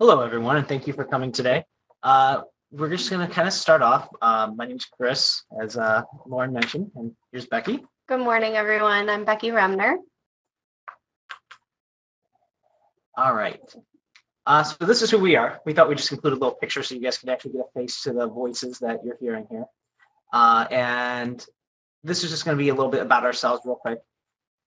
Hello, everyone, and thank you for coming today. Uh, we're just going to kind of start off. Um, my name's Chris, as uh, Lauren mentioned, and here's Becky. Good morning, everyone. I'm Becky Remner. All right. Uh, so this is who we are. We thought we'd just include a little picture so you guys can actually get a face to the voices that you're hearing here. Uh, and this is just going to be a little bit about ourselves real quick.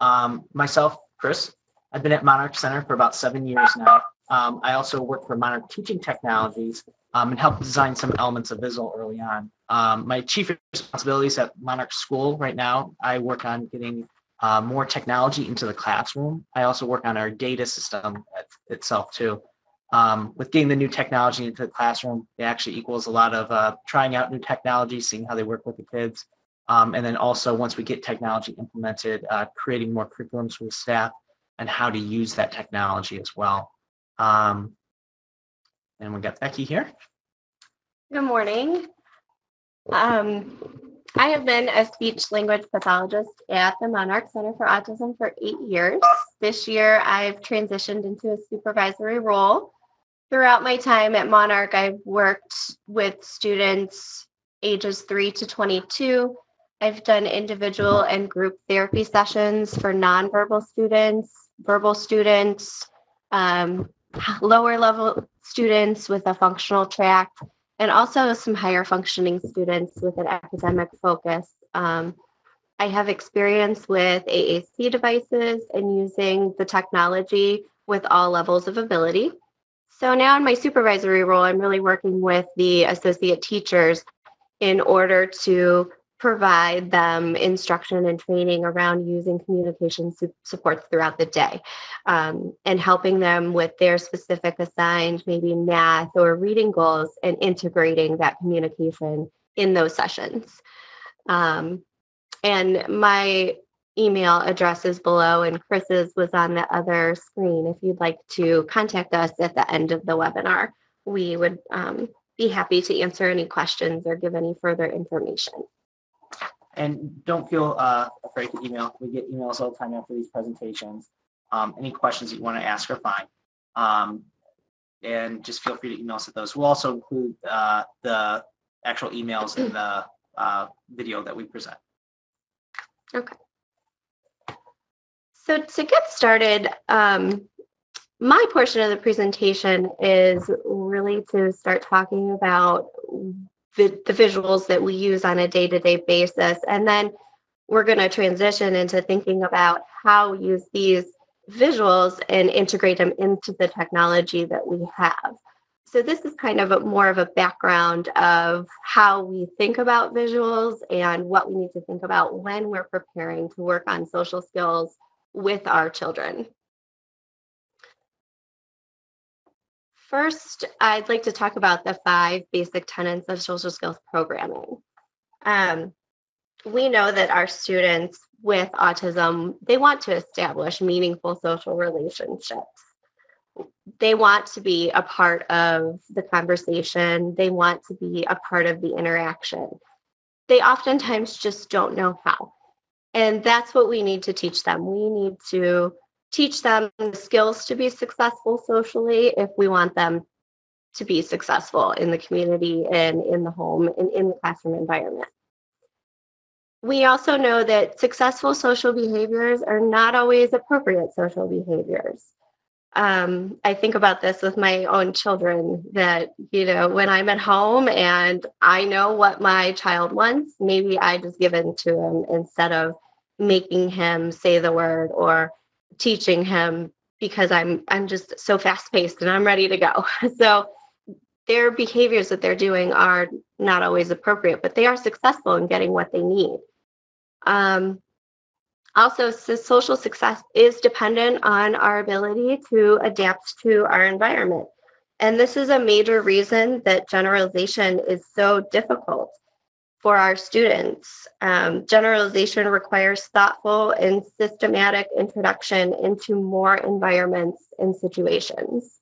Um, myself, Chris, I've been at Monarch Center for about seven years now. Um, I also work for Monarch Teaching Technologies um, and helped design some elements of Vizzle early on. Um, my chief responsibilities at Monarch School right now, I work on getting uh, more technology into the classroom. I also work on our data system itself too. Um, with getting the new technology into the classroom, it actually equals a lot of uh, trying out new technology, seeing how they work with the kids. Um, and then also once we get technology implemented, uh, creating more curriculums for the staff and how to use that technology as well. Um, and we got Becky here. Good morning. Um, I have been a speech language pathologist at the Monarch Center for Autism for eight years. This year, I've transitioned into a supervisory role. Throughout my time at Monarch, I've worked with students ages 3 to 22. I've done individual and group therapy sessions for nonverbal students, verbal students, um, lower level students with a functional track, and also some higher functioning students with an academic focus. Um, I have experience with AAC devices and using the technology with all levels of ability. So now in my supervisory role, I'm really working with the associate teachers in order to provide them instruction and training around using communication su- supports throughout the day um, and helping them with their specific assigned maybe math or reading goals and integrating that communication in those sessions. Um, and my email address is below and chris's was on the other screen. If you'd like to contact us at the end of the webinar we would um, be happy to answer any questions or give any further information and don't feel uh, afraid to email. We get emails all the time after these presentations. Um, any questions you want to ask are fine. Um, and just feel free to email us at those. We'll also include uh, the actual emails in the uh, video that we present. Okay. So to get started, um, my portion of the presentation is really to start talking about the, visuals that we use on a day-to-day basis. And then we're going to transition into thinking about how we use these visuals and integrate them into the technology that we have. So this is kind of a, more of a background of how we think about visuals and what we need to think about when we're preparing to work on social skills with our children First, I'd like to talk about the five basic tenets of social skills programming. Um, we know that our students with autism, they want to establish meaningful social relationships. They want to be a part of the conversation. They want to be a part of the interaction. They oftentimes just don't know how. And that's what we need to teach them. We need to teach them the skills to be successful socially if we want them to be successful in the community and in the home and in the classroom environment. We also know that successful social behaviors are not always appropriate social behaviors. Um, I think about this with my own children that, you know, when I'm at home and I know what my child wants, maybe I just give in to him instead of making him say the word or teaching him because I'm I'm just so fast paced and I'm ready to go. So their behaviors that they're doing are not always appropriate, but they are successful in getting what they need. Um, also, so social success is dependent on our ability to adapt to our environment. And this is a major reason that generalization is so difficult for our students. Um, generalization requires thoughtful and systematic introduction into more environments and situations.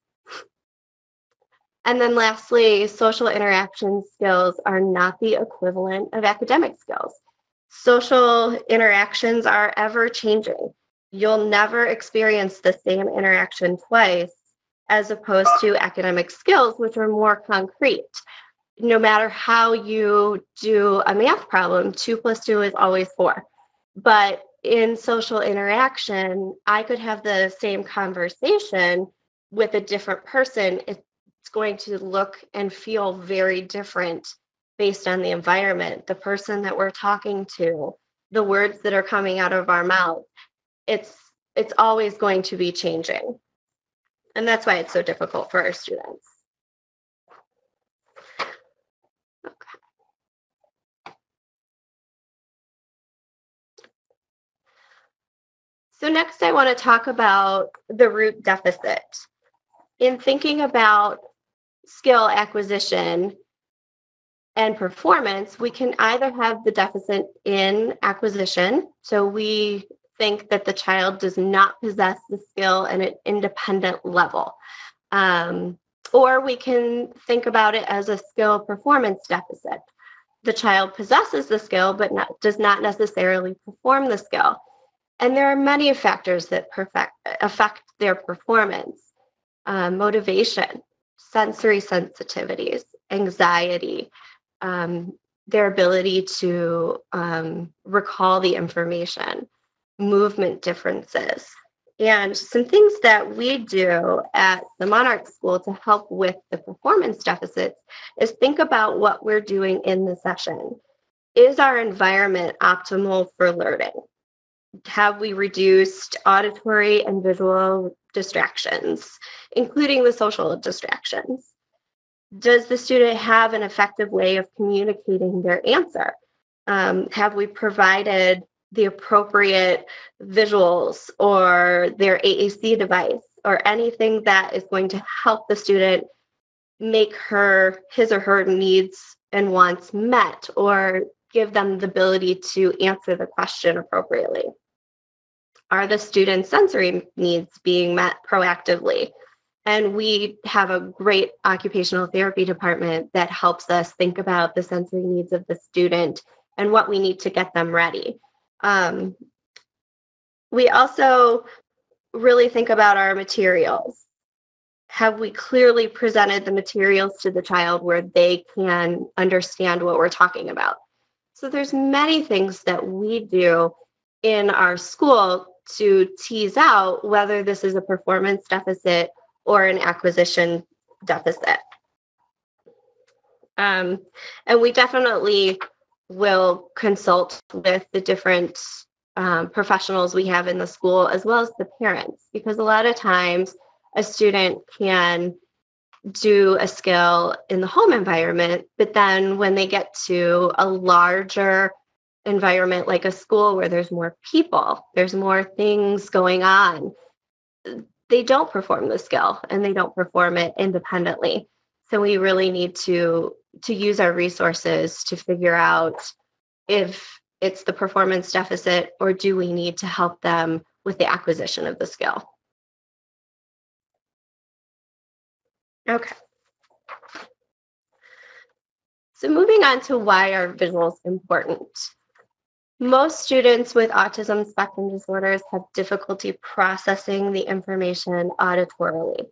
And then lastly, social interaction skills are not the equivalent of academic skills. Social interactions are ever changing. You'll never experience the same interaction twice. as opposed to academic skills, which are more concrete. No matter how you do a math problem, two plus two is always four. But in social interaction, I could have the same conversation with a different person. It's going to look and feel very different based on the environment, the person that we're talking to, the words that are coming out of our mouth. It's it's always going to be changing. And that's why it's so difficult for our students. So next I want to talk about the root deficit. In thinking about skill acquisition and performance, we can either have the deficit in acquisition. So we think that the child does not possess the skill at an independent level. Um, or we can think about it as a skill performance deficit. The child possesses the skill, but not, does not necessarily perform the skill. And there are many factors that perfect, affect their performance uh, motivation, sensory sensitivities, anxiety, um, their ability to um, recall the information, movement differences. And some things that we do at the Monarch School to help with the performance deficits is think about what we're doing in the session. Is our environment optimal for learning? Have we reduced auditory and visual distractions, including the social distractions? Does the student have an effective way of communicating their answer? Um, have we provided the appropriate visuals or their AAC device or anything that is going to help the student make her his or her needs and wants met or give them the ability to answer the question appropriately? Are the students' sensory needs being met proactively? And we have a great occupational therapy department that helps us think about the sensory needs of the student and what we need to get them ready. Um, we also really think about our materials. Have we clearly presented the materials to the child where they can understand what we're talking about? So there's many things that we do in our school to tease out whether this is a performance deficit or an acquisition deficit. Um, and we definitely will consult with the different um, professionals we have in the school as well as the parents because a lot of times a student can do a skill in the home environment, but then when they get to a larger environment like a school where there's more people, there's more things going on, they don't perform the skill and they don't perform it independently. So we really need to to use our resources to figure out if it's the performance deficit or do we need to help them with the acquisition of the skill. Okay. So moving on to why are visuals important? Most students with autism spectrum disorders have difficulty processing the information auditorily.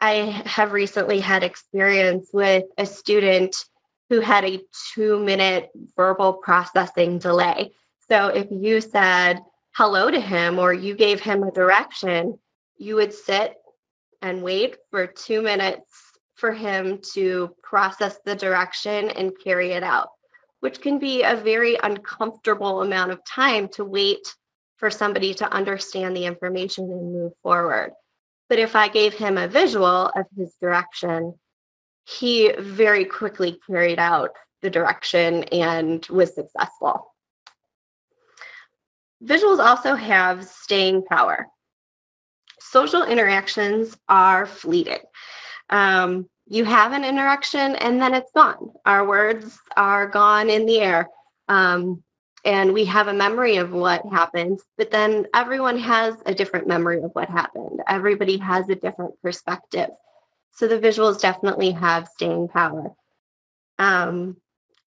I have recently had experience with a student who had a two minute verbal processing delay. So if you said hello to him or you gave him a direction, you would sit and wait for two minutes for him to process the direction and carry it out, which can be a very uncomfortable amount of time to wait for somebody to understand the information and move forward. But if I gave him a visual of his direction, he very quickly carried out the direction and was successful. Visuals also have staying power social interactions are fleeting. Um, you have an interaction and then it's gone. Our words are gone in the air. Um, and we have a memory of what happened, but then everyone has a different memory of what happened. Everybody has a different perspective. So the visuals definitely have staying power. Um,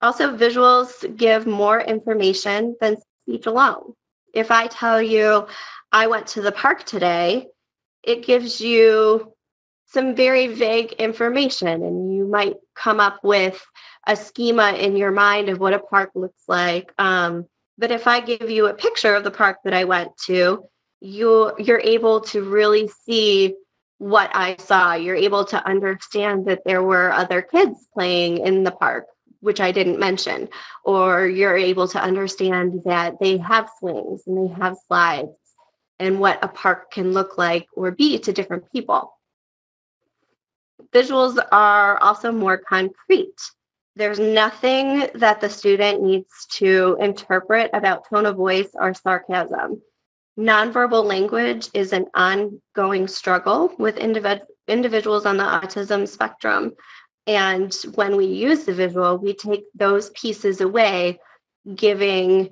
also, visuals give more information than speech alone. If I tell you, I went to the park today, it gives you some very vague information and you might come up with a schema in your mind of what a park looks like um, but if i give you a picture of the park that i went to you you're able to really see what i saw. You're able to understand that there were other kids playing in the park which i didn't mention or you're able to understand that they have swings and they have slides and what a park can look like or be to different people visuals are also more concrete. There's nothing that the student needs to interpret about tone of voice or sarcasm. Nonverbal language is an ongoing struggle with individ- individuals on the autism spectrum. And when we use the visual, we take those pieces away, giving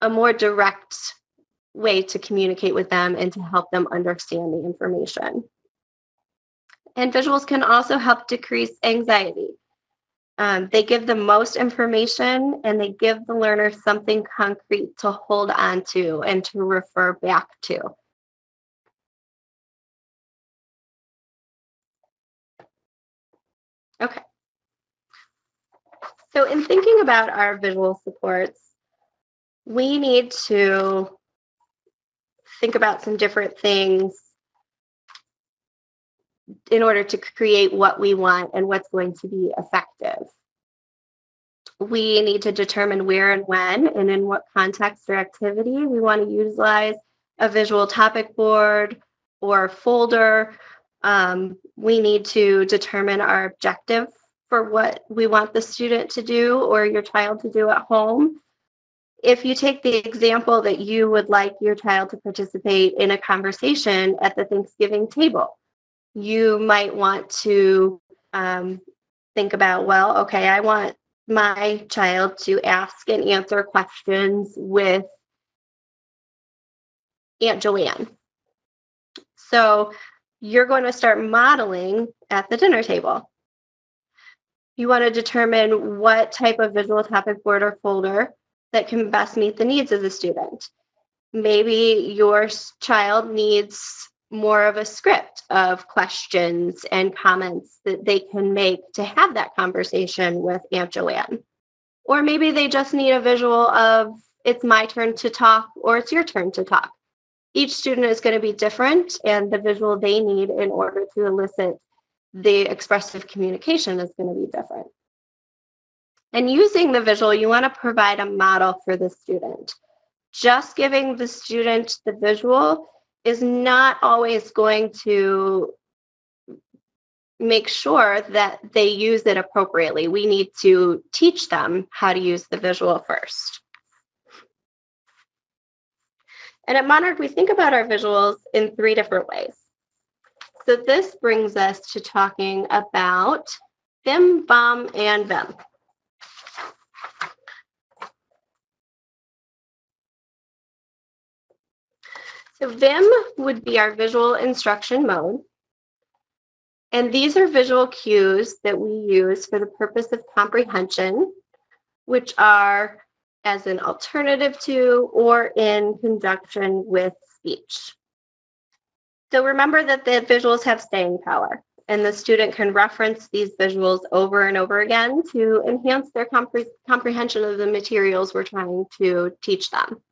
a more direct way to communicate with them and to help them understand the information. And visuals can also help decrease anxiety. Um, they give the most information and they give the learner something concrete to hold on to and to refer back to. Okay. So in thinking about our visual supports, we need to think about some different things in order to create what we want and what's going to be effective. We need to determine where and when and in what context or activity we want to utilize a visual topic board or folder. Um, we need to determine our objective for what we want the student to do or your child to do at home. If you take the example that you would like your child to participate in a conversation at the Thanksgiving table, you might want to um, think about well, okay, I want my child to ask and answer questions with Aunt Joanne. So you're going to start modeling at the dinner table. You want to determine what type of visual topic board or folder that can best meet the needs of the student. Maybe your child needs more of a script of questions and comments that they can make to have that conversation with Aunt Joanne. Or maybe they just need a visual of it's my turn to talk or it's your turn to talk. Each student is going to be different, and the visual they need in order to elicit the expressive communication is going to be different. And using the visual, you want to provide a model for the student. Just giving the student the visual is not always going to make sure that they use it appropriately. We need to teach them how to use the visual first. And at Monarch, we think about our visuals in three different ways. So this brings us to talking about Vim, VOM, and VEM. So VIM would be our visual instruction mode. And these are visual cues that we use for the purpose of comprehension, which are as an alternative to or in conjunction with speech. So remember that the visuals have staying power and the student can reference these visuals over and over again to enhance their compre comprehension of the materials we're trying to teach them.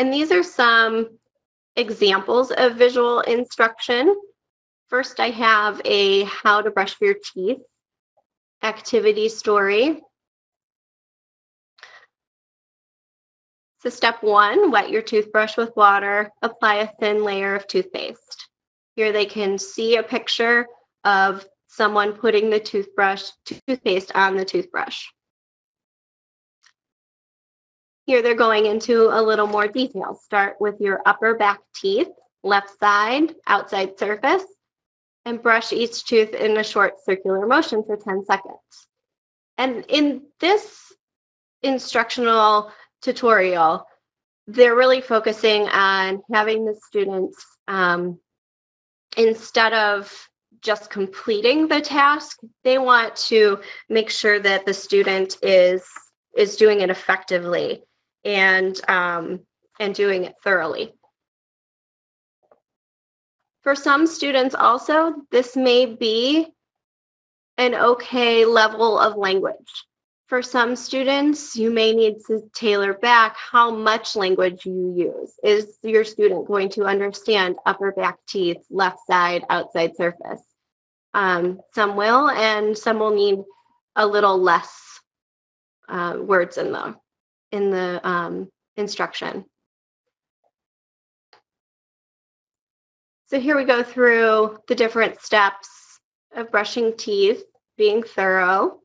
And these are some examples of visual instruction. First, I have a how to brush your teeth activity story. So step one, wet your toothbrush with water, apply a thin layer of toothpaste. Here they can see a picture of someone putting the toothbrush, toothpaste on the toothbrush. Here they're going into a little more detail. Start with your upper back teeth, left side, outside surface, and brush each tooth in a short circular motion for 10 seconds. And in this instructional tutorial, they're really focusing on having the students, um, instead of just completing the task, they want to make sure that the student is is doing it effectively and um, and doing it thoroughly. For some students also, this may be an okay level of language. For some students, you may need to tailor back how much language you use. Is your student going to understand upper back teeth, left side, outside surface? Um, some will, and some will need a little less uh, words in the in the um, instruction. So here we go through the different steps of brushing teeth, being thorough.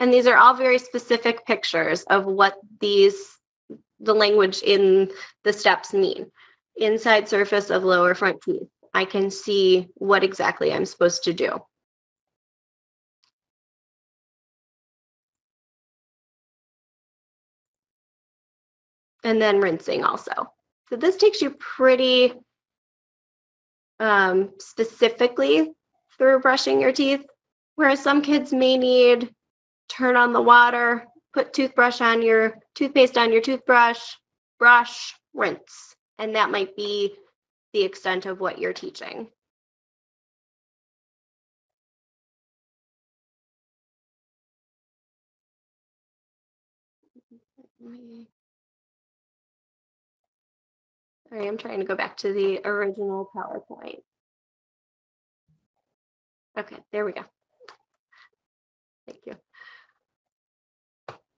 And these are all very specific pictures of what these, the language in the steps mean. Inside surface of lower front teeth. I can see what exactly I'm supposed to do. And then rinsing also. So this takes you pretty um, specifically through brushing your teeth, whereas some kids may need turn on the water, put toothbrush on your toothpaste on your toothbrush, brush, rinse. And that might be the extent of what you're teaching. Sorry, I'm trying to go back to the original PowerPoint. Okay, there we go. Thank you.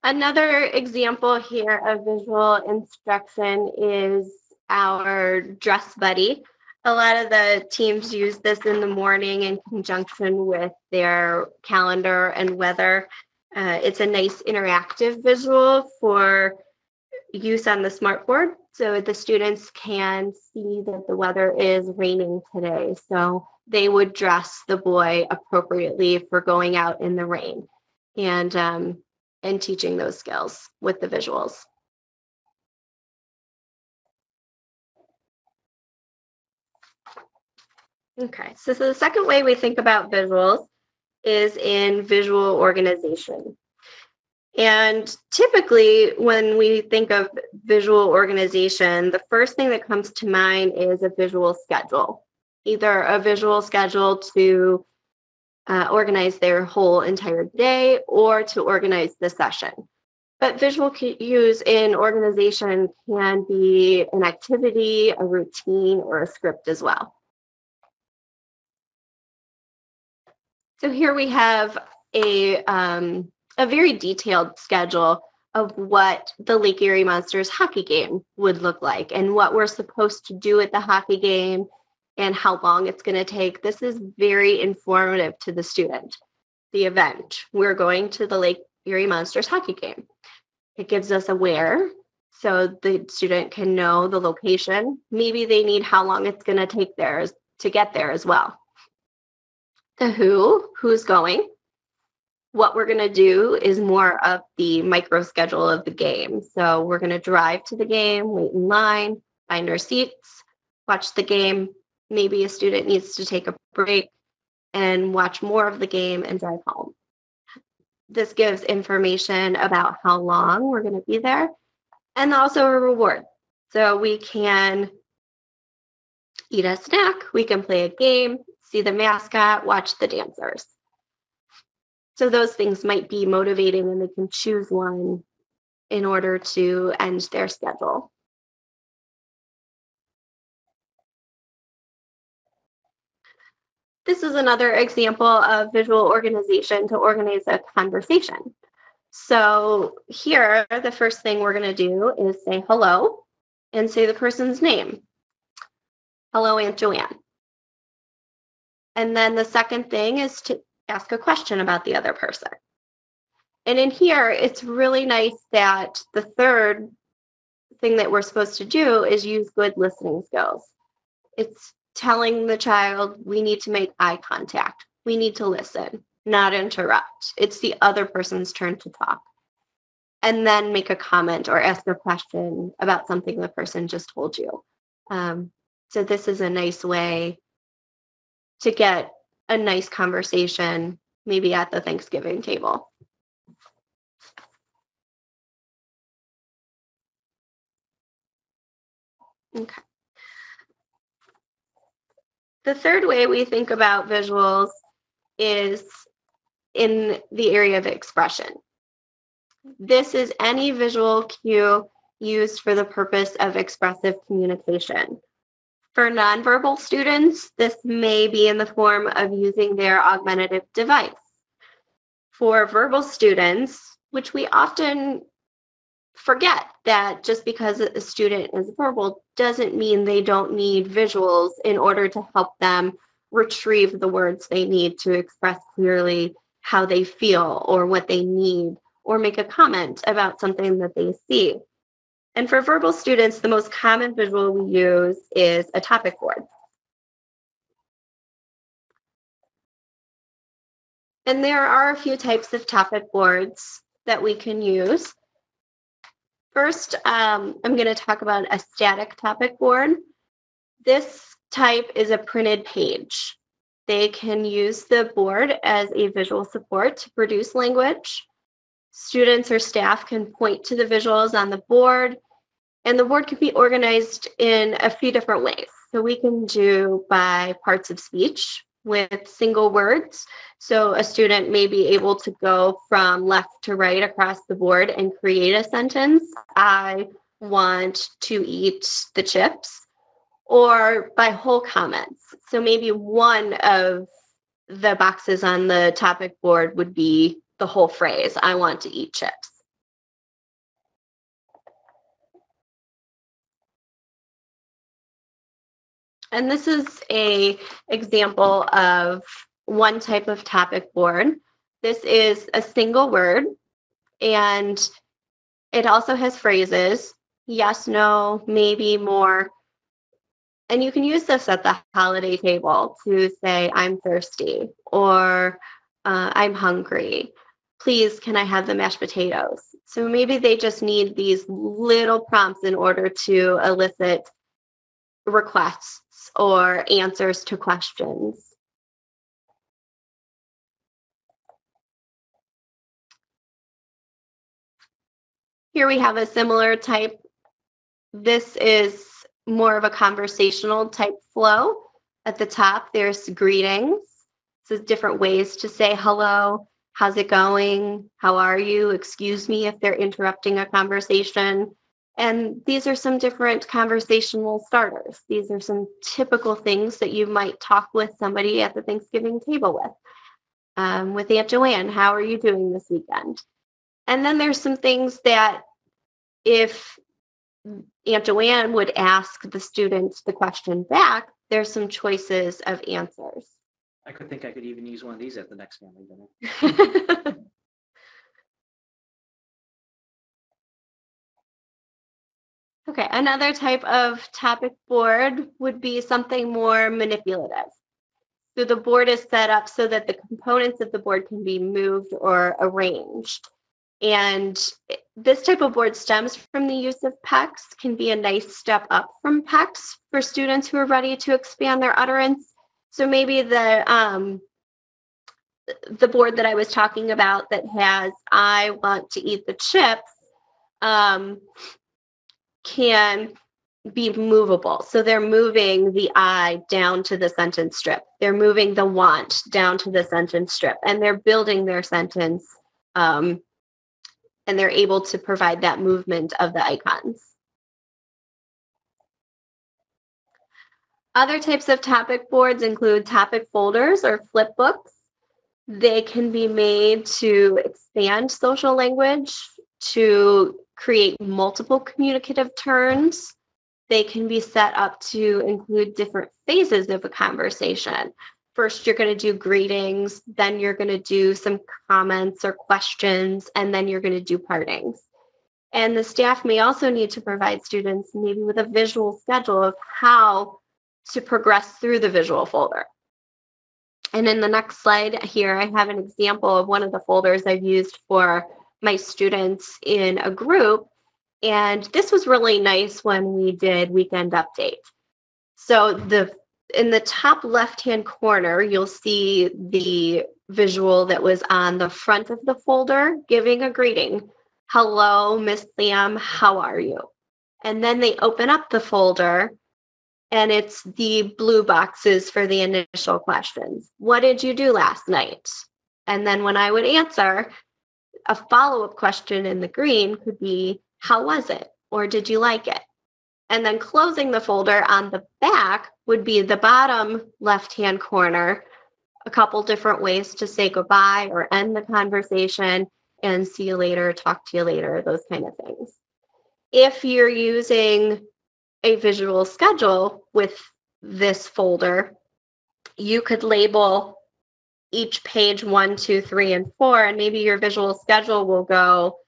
Another example here of visual instruction is our dress buddy. A lot of the teams use this in the morning in conjunction with their calendar and weather. Uh, it's a nice interactive visual for use on the smartboard so the students can see that the weather is raining today. So they would dress the boy appropriately for going out in the rain and um, and teaching those skills with the visuals. Okay, so, so the second way we think about visuals is in visual organization. And typically, when we think of visual organization, the first thing that comes to mind is a visual schedule, either a visual schedule to uh, organize their whole entire day or to organize the session. But visual cues in organization can be an activity, a routine, or a script as well. So here we have a, um, a very detailed schedule of what the Lake Erie Monsters hockey game would look like and what we're supposed to do at the hockey game and how long it's going to take. This is very informative to the student. The event, we're going to the Lake Erie Monsters hockey game. It gives us a where, so the student can know the location. Maybe they need how long it's going to take there to get there as well the who, who's going. What we're going to do is more of the micro schedule of the game. So we're going to drive to the game, wait in line, find our seats, watch the game. Maybe a student needs to take a break and watch more of the game and drive home. This gives information about how long we're going to be there and also a reward. So we can eat a snack, we can play a game, see the mascot, watch the dancers. So those things might be motivating and they can choose one in order to end their schedule. This is another example of visual organization to organize a conversation. So here, the first thing we're going to do is say hello and say the person's name. Hello, Aunt Joanne. And then the second thing is to ask a question about the other person. And in here, it's really nice that the third thing that we're supposed to do is use good listening skills. It's telling the child we need to make eye contact, we need to listen, not interrupt. It's the other person's turn to talk. And then make a comment or ask a question about something the person just told you. Um, so, this is a nice way to get a nice conversation, maybe at the Thanksgiving table. Okay. The third way we think about visuals is in the area of expression. This is any visual cue used for the purpose of expressive communication. For nonverbal students, this may be in the form of using their augmentative device. For verbal students, which we often forget that just because a student is verbal doesn't mean they don't need visuals in order to help them retrieve the words they need to express clearly how they feel or what they need or make a comment about something that they see. And for verbal students, the most common visual we use is a topic board. And there are a few types of topic boards that we can use. First, um, I'm going to talk about a static topic board. This type is a printed page. They can use the board as a visual support to produce language. Students or staff can point to the visuals on the board, and the board can be organized in a few different ways. So we can do by parts of speech with single words. So a student may be able to go from left to right across the board and create a sentence. I want to eat the chips or by whole comments. So maybe one of the boxes on the topic board would be the whole phrase, I want to eat chips. And this is a example of one type of topic board. This is a single word and it also has phrases, yes, no, maybe, more. And you can use this at the holiday table to say, I'm thirsty or uh, I'm hungry. Please, can I have the mashed potatoes? So maybe they just need these little prompts in order to elicit requests or answers to questions. Here we have a similar type. This is more of a conversational type flow. At the top, there's greetings. So different ways to say hello, how's it going, how are you, excuse me if they're interrupting a conversation. And these are some different conversational starters. These are some typical things that you might talk with somebody at the Thanksgiving table with. Um, with Aunt Joanne, how are you doing this weekend? And then there's some things that if Aunt Joanne would ask the students the question back, there's some choices of answers. I could think I could even use one of these at the next family dinner. okay, another type of topic board would be something more manipulative. So the board is set up so that the components of the board can be moved or arranged. And this type of board stems from the use of PECS, can be a nice step up from PECS for students who are ready to expand their utterance. So maybe the um, the board that I was talking about that has I want to eat the chips um, can be movable. So they're moving the I down to the sentence strip. They're moving the want down to the sentence strip, and they're building their sentence um, and they're able to provide that movement of the icons. Other types of topic boards include topic folders or flip books. They can be made to expand social language, to create multiple communicative turns. They can be set up to include different phases of a conversation first you're going to do greetings, then you're going to do some comments or questions, and then you're going to do partings. And the staff may also need to provide students maybe with a visual schedule of how to progress through the visual folder. And in the next slide here, I have an example of one of the folders I've used for my students in a group. And this was really nice when we did weekend update. So the in the top left hand corner, you'll see the visual that was on the front of the folder giving a greeting. Hello, Miss Liam, how are you? And then they open up the folder and it's the blue boxes for the initial questions. What did you do last night? And then when I would answer, a follow up question in the green could be, How was it? Or did you like it? And then closing the folder on the back would be the bottom left hand corner, a couple different ways to say goodbye or end the conversation and see you later, talk to you later, those kind of things. If you're using a visual schedule with this folder, you could label each page one, two, three, and four, and maybe your visual schedule will go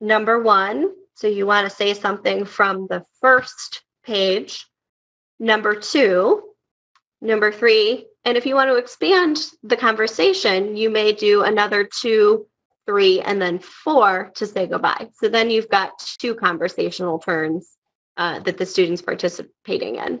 number one. So you want to say something from the first page, number two, number three. And if you want to expand the conversation, you may do another two, three, and then four to say goodbye. So then you've got two conversational turns uh, that the student's participating in.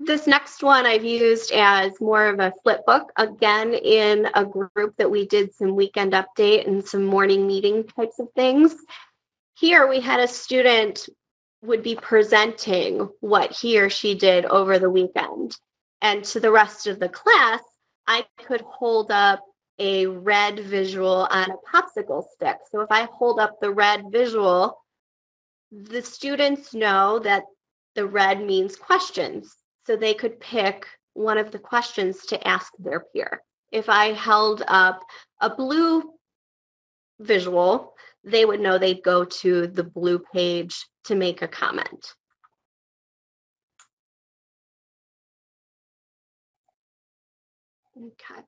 This next one I've used as more of a flip book, again, in a group that we did some weekend update and some morning meeting types of things. Here we had a student would be presenting what he or she did over the weekend. And to the rest of the class, I could hold up a red visual on a popsicle stick. So if I hold up the red visual, the students know that the red means questions. So they could pick one of the questions to ask their peer. If I held up a blue visual, they would know they'd go to the blue page to make a comment. Okay.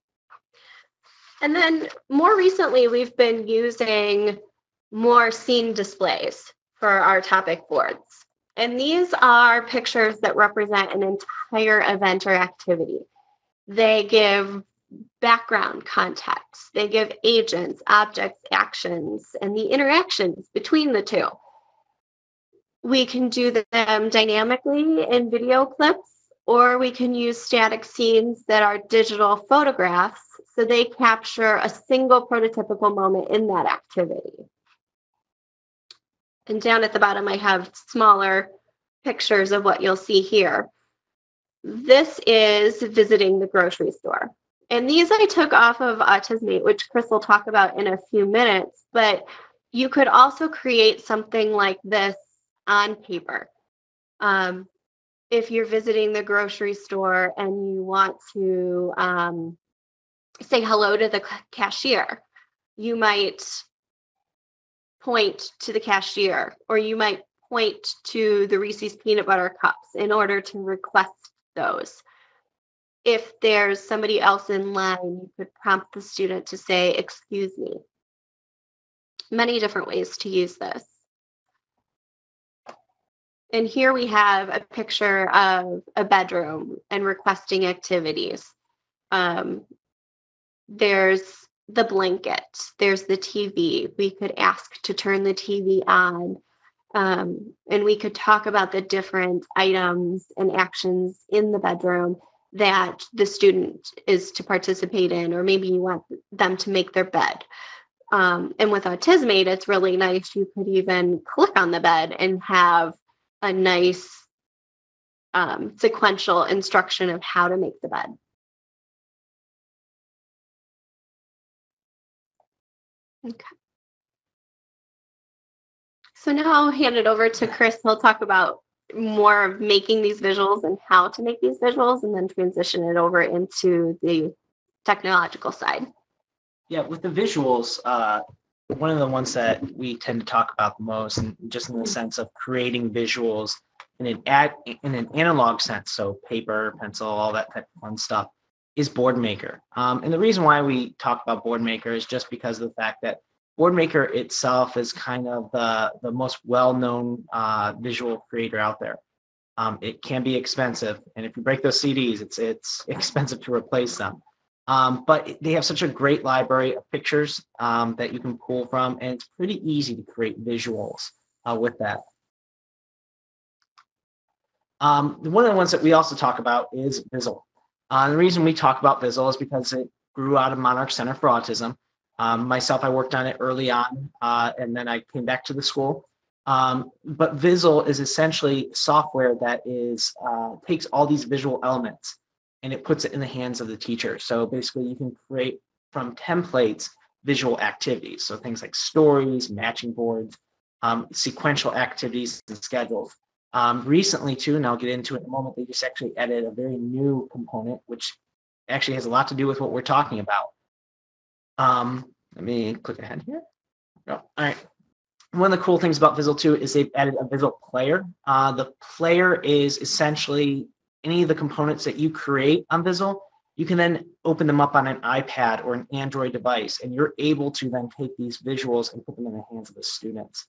And then more recently, we've been using more scene displays for our topic boards. And these are pictures that represent an entire event or activity. They give background context, they give agents, objects, actions, and the interactions between the two. We can do them dynamically in video clips, or we can use static scenes that are digital photographs so they capture a single prototypical moment in that activity. And down at the bottom, I have smaller pictures of what you'll see here. This is visiting the grocery store. And these I took off of Autismate, which Chris will talk about in a few minutes, but you could also create something like this on paper. Um, if you're visiting the grocery store and you want to um, say hello to the cashier. You might point to the cashier, or you might point to the Reese's peanut butter cups in order to request those. If there's somebody else in line, you could prompt the student to say, Excuse me. Many different ways to use this. And here we have a picture of a bedroom and requesting activities. Um, there's the blanket, there's the TV. We could ask to turn the TV on. Um, and we could talk about the different items and actions in the bedroom that the student is to participate in, or maybe you want them to make their bed. Um, and with Autismate, it's really nice. You could even click on the bed and have a nice um, sequential instruction of how to make the bed. Okay. So now I'll hand it over to Chris. He'll talk about more of making these visuals and how to make these visuals and then transition it over into the technological side. Yeah, with the visuals, uh, one of the ones that we tend to talk about the most, and just in the sense of creating visuals in an ad, in an analog sense, so paper, pencil, all that type of fun stuff, is Boardmaker. Um, and the reason why we talk about Boardmaker is just because of the fact that Boardmaker itself is kind of the, the most well-known uh, visual creator out there. Um, it can be expensive, and if you break those CDs, it's it's expensive to replace them. Um, but they have such a great library of pictures um, that you can pull from, and it's pretty easy to create visuals uh, with that. Um, one of the ones that we also talk about is Vizzle. Uh, the reason we talk about Vizzle is because it grew out of Monarch Center for Autism. Um, myself, I worked on it early on, uh, and then I came back to the school. Um, but Vizzle is essentially software that is uh, takes all these visual elements and it puts it in the hands of the teacher. So basically, you can create from templates visual activities. So things like stories, matching boards, um, sequential activities, and schedules. Um, recently, too, and I'll get into it in a moment, they just actually added a very new component, which actually has a lot to do with what we're talking about. Um, let me click ahead here. Oh, all right. One of the cool things about Vizzle 2 is they've added a Vizzle player. Uh, the player is essentially any of the components that you create on Vizzle, you can then open them up on an iPad or an Android device, and you're able to then take these visuals and put them in the hands of the students,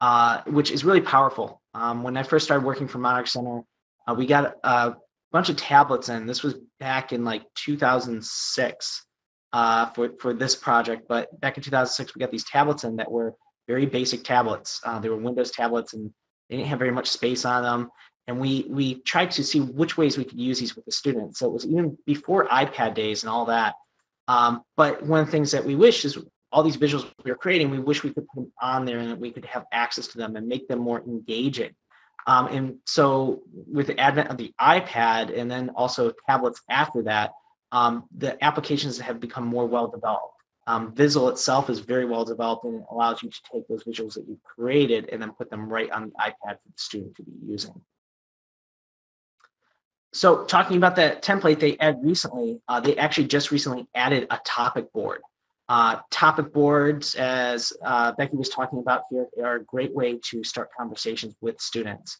uh, which is really powerful. Um, when I first started working for Monarch Center, uh, we got a bunch of tablets in. This was back in like 2006 uh, for, for this project, but back in 2006, we got these tablets in that were very basic tablets. Uh, they were Windows tablets and they didn't have very much space on them and we we tried to see which ways we could use these with the students. So it was even before iPad days and all that. Um, but one of the things that we wish is all these visuals we are creating, we wish we could put them on there and that we could have access to them and make them more engaging. Um, and so with the advent of the iPad and then also tablets after that, um, the applications have become more well developed. Um, Vizzle itself is very well developed and allows you to take those visuals that you've created and then put them right on the iPad for the student to be using so talking about that template they added recently, uh, they actually just recently added a topic board. Uh, topic boards, as uh, Becky was talking about here, are a great way to start conversations with students.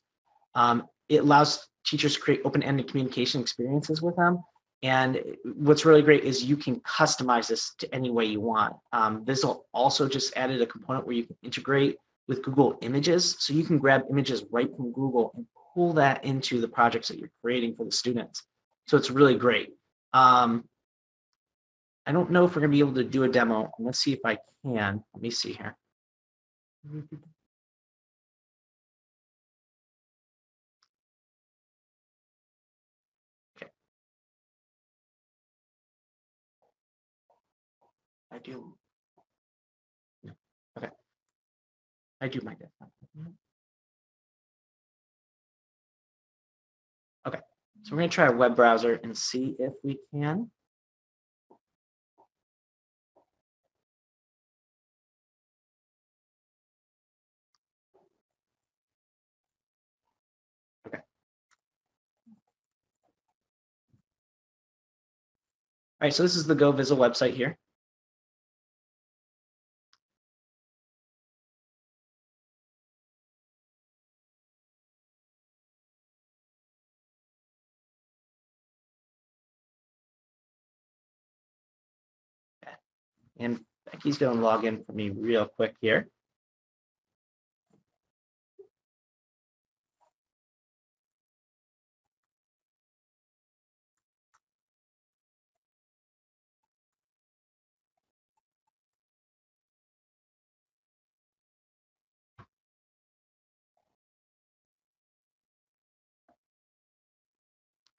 Um, it allows teachers to create open-ended communication experiences with them. And what's really great is you can customize this to any way you want. Um, Vizzle also just added a component where you can integrate with Google Images. So you can grab images right from Google and pull that into the projects that you're creating for the students. So it's really great. Um, I don't know if we're gonna be able to do a demo. Let's see if I can. Let me see here. Okay. I do. Okay. I do my desktop. So we're going to try a web browser and see if we can. Okay. All right, so this is the Go Vizzle website here. And Becky's going to log in for me real quick here.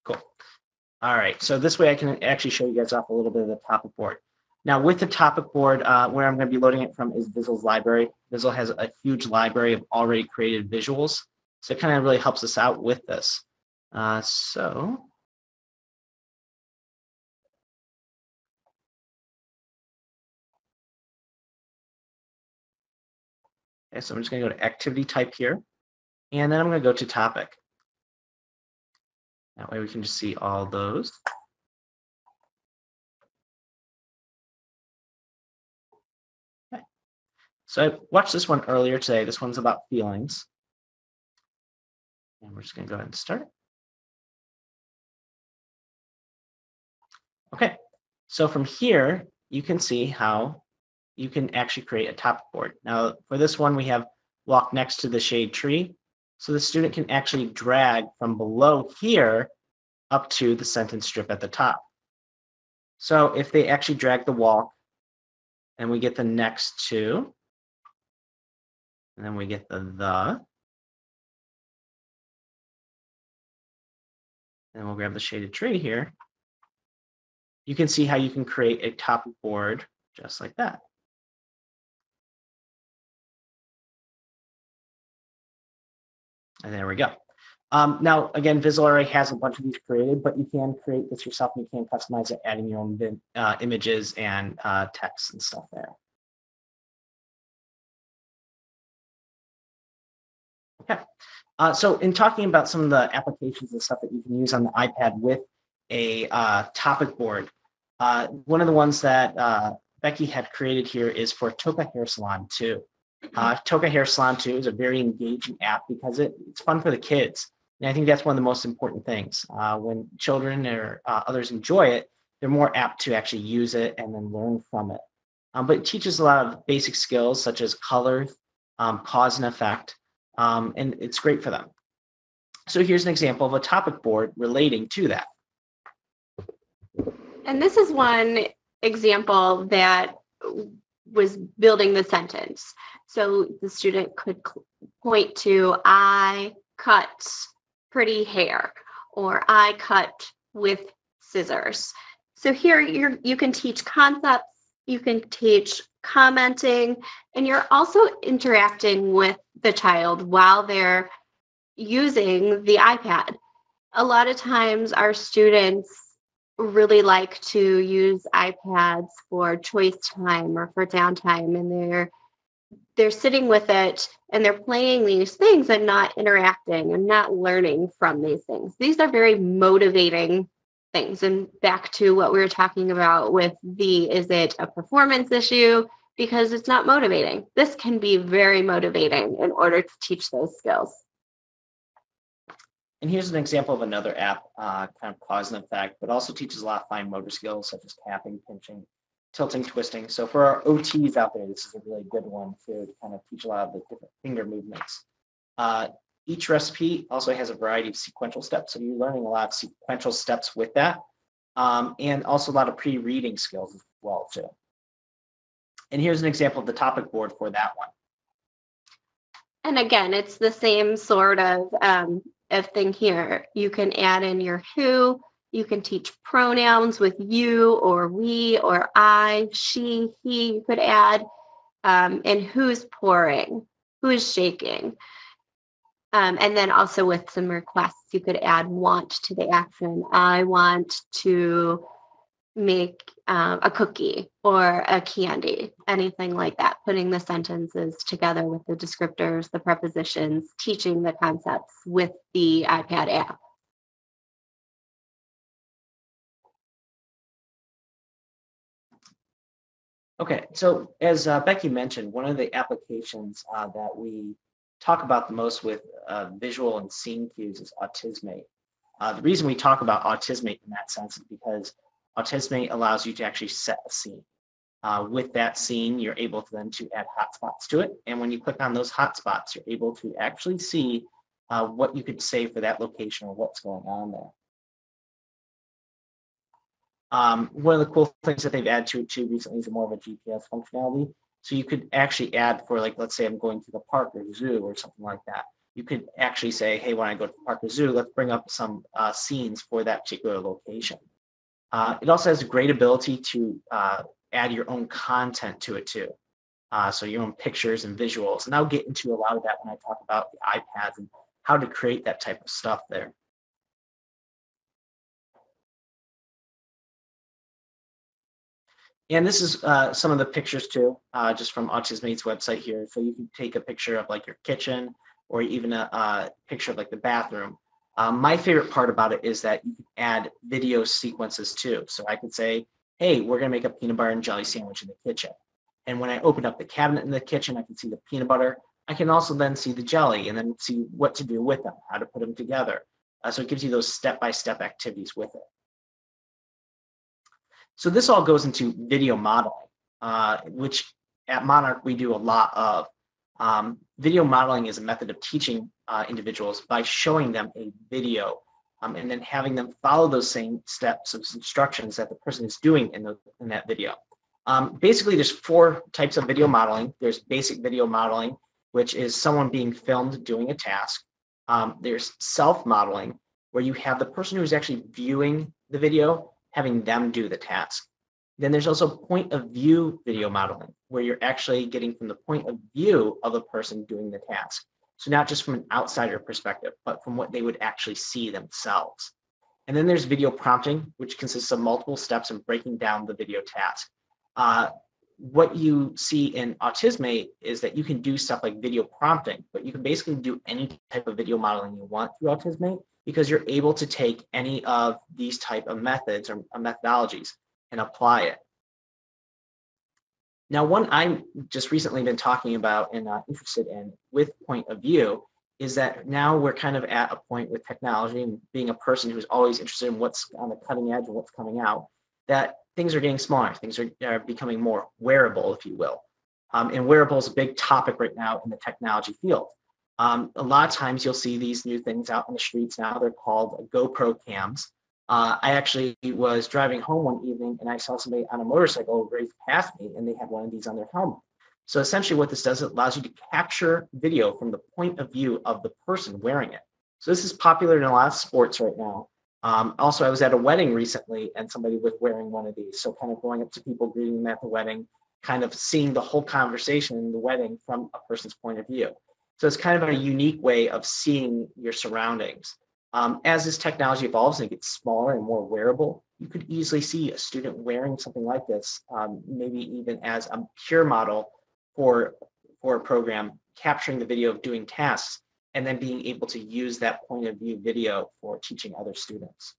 Cool. All right, so this way I can actually show you guys off a little bit of the topic board. Now with the topic board, uh, where I'm going to be loading it from is Vizzle's library. Vizzle has a huge library of already created visuals. So it kind of really helps us out with this. Uh, so. Okay, so I'm just going to go to activity type here. And then I'm going to go to topic. That way we can just see all those. So I watched this one earlier today. This one's about feelings. And we're just going to go ahead and start. Okay, so from here, you can see how you can actually create a topic board. Now, for this one, we have walk next to the shade tree. So the student can actually drag from below here up to the sentence strip at the top. So if they actually drag the walk and we get the next to, and then we get the the. And we'll grab the shaded tree here. You can see how you can create a top board just like that. And there we go. Um, now, again, Vizzle already has a bunch of these created, but you can create this yourself and you can customize it, adding your own uh, images and uh, text and stuff there. Okay. Uh, so in talking about some of the applications and stuff that you can use on the iPad with a uh, topic board, uh, one of the ones that uh, Becky had created here is for Toca Hair Salon 2. Uh, Toca Hair Salon 2 is a very engaging app because it, it's fun for the kids. And I think that's one of the most important things. Uh, when children or others enjoy it, they're more apt to actually use it and then learn from it. Um, but it teaches a lot of basic skills such as color, um, cause and effect, um, and it's great for them. So here's an example of a topic board relating to that. And this is one example that was building the sentence. So the student could point to, I cut pretty hair, or I cut with scissors. So here you're, you can teach concepts, you can teach commenting, and you're also interacting with the child while they're using the iPad. A lot of times our students really like to use iPads for choice time or for downtime and they're they're sitting with it and they're playing these things and not interacting and not learning from these things. These are very motivating things. And back to what we were talking about with the is it a performance issue? Because it's not motivating. This can be very motivating in order to teach those skills. And here's an example of another app, uh, kind of cause and effect, but also teaches a lot of fine motor skills such as tapping, pinching, tilting, twisting. So for our OTs out there, this is a really good one to kind of teach a lot of the different finger movements. Uh, each recipe also has a variety of sequential steps. So you're learning a lot of sequential steps with that. Um, and also a lot of pre-reading skills as well too. And here's an example of the topic board for that one. And again, it's the same sort of um, of thing here. You can add in your who, you can teach pronouns with you or we or I, she, he, you could add, um, and who's pouring, who is shaking. Um, and then also with some requests, you could add want to the action. I want to make um, a cookie or a candy, anything like that, putting the sentences together with the descriptors, the prepositions, teaching the concepts with the iPad app. Okay, so as uh, Becky mentioned, one of the applications uh, that we talk about the most with uh, visual and scene cues is Autismate. Uh, the reason we talk about Autismate in that sense is because Autismate allows you to actually set a scene. Uh, with that scene, you're able to then to add hotspots to it. And when you click on those hotspots, you're able to actually see uh, what you could say for that location or what's going on there. Um, one of the cool things that they've added to it too recently is more of a GPS functionality. So you could actually add for like, let's say I'm going to the park or zoo or something like that. You could actually say, hey, when I go to the park or zoo, let's bring up some uh, scenes for that particular location. Uh, it also has a great ability to uh, add your own content to it too. Uh, so your own pictures and visuals. And I'll get into a lot of that when I talk about the iPads and how to create that type of stuff there. And this is uh, some of the pictures too, uh, just from Autismate's website here. So you can take a picture of like your kitchen or even a, a picture of like the bathroom. Um, my favorite part about it is that you can add video sequences too. So I could say, hey, we're gonna make a peanut butter and jelly sandwich in the kitchen. And when I open up the cabinet in the kitchen, I can see the peanut butter. I can also then see the jelly and then see what to do with them, how to put them together. Uh, so it gives you those step-by-step -step activities with it. So this all goes into video modeling, uh, which at Monarch we do a lot of. Um, video modeling is a method of teaching uh, individuals by showing them a video um, and then having them follow those same steps of instructions that the person is doing in, the, in that video. Um, basically, there's four types of video modeling. There's basic video modeling, which is someone being filmed doing a task. Um, there's self-modeling, where you have the person who's actually viewing the video having them do the task. Then there's also point of view video modeling, where you're actually getting from the point of view of the person doing the task. So not just from an outsider perspective, but from what they would actually see themselves. And then there's video prompting, which consists of multiple steps in breaking down the video task. Uh, what you see in Autismate is that you can do stuff like video prompting, but you can basically do any type of video modeling you want through Autismate because you're able to take any of these type of methods or methodologies and apply it. Now, one I'm just recently been talking about and uh, interested in with point of view is that now we're kind of at a point with technology and being a person who's always interested in what's on the cutting edge and what's coming out, that things are getting smaller, things are, are becoming more wearable, if you will. Um, and wearable is a big topic right now in the technology field. Um, a lot of times you'll see these new things out on the streets now. They're called GoPro cams. Uh, I actually was driving home one evening and I saw somebody on a motorcycle race past me and they had one of these on their helmet. So essentially what this does, it allows you to capture video from the point of view of the person wearing it. So this is popular in a lot of sports right now. Um, also, I was at a wedding recently and somebody was wearing one of these. So kind of going up to people, greeting them at the wedding, kind of seeing the whole conversation in the wedding from a person's point of view. So it's kind of a unique way of seeing your surroundings. Um, as this technology evolves and gets smaller and more wearable, you could easily see a student wearing something like this, um, maybe even as a pure model for, for a program, capturing the video of doing tasks and then being able to use that point of view video for teaching other students.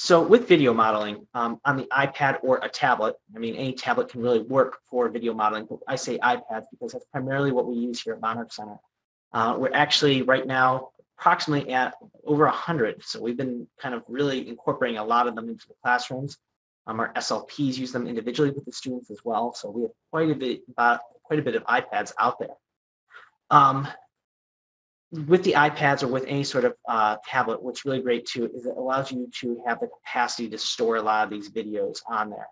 So with video modeling um, on the iPad or a tablet, I mean, any tablet can really work for video modeling, but I say iPads because that's primarily what we use here at Monarch Center. Uh, we're actually right now approximately at over 100. So we've been kind of really incorporating a lot of them into the classrooms. Um, our SLPs use them individually with the students as well. So we have quite a bit, about, quite a bit of iPads out there. Um, with the iPads or with any sort of uh, tablet, what's really great too is it allows you to have the capacity to store a lot of these videos on there.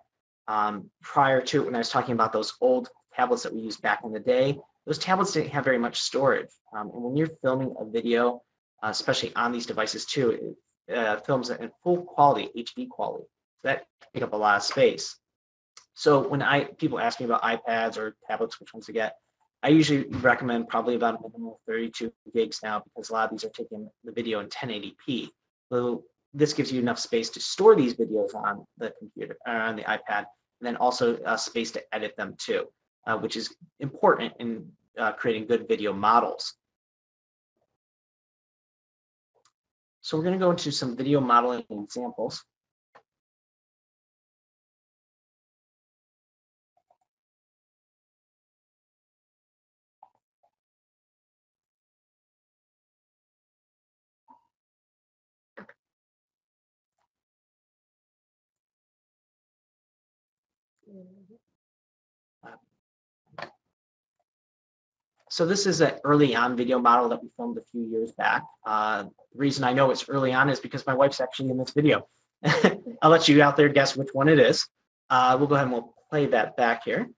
Um, prior to when I was talking about those old tablets that we used back in the day, those tablets didn't have very much storage. Um, and when you're filming a video, uh, especially on these devices too, it uh, films in full quality, HD quality. So that take up a lot of space. So when I people ask me about iPads or tablets, which ones to get, I usually recommend probably about a minimum of 32 gigs now because a lot of these are taking the video in 1080p. So this gives you enough space to store these videos on the computer or on the iPad, and then also uh, space to edit them too, uh, which is important in uh, creating good video models. So we're going to go into some video modeling examples. So this is an early on video model that we filmed a few years back. Uh, the reason I know it's early on is because my wife's actually in this video. I'll let you out there guess which one it is. Uh, we'll go ahead and we'll play that back here.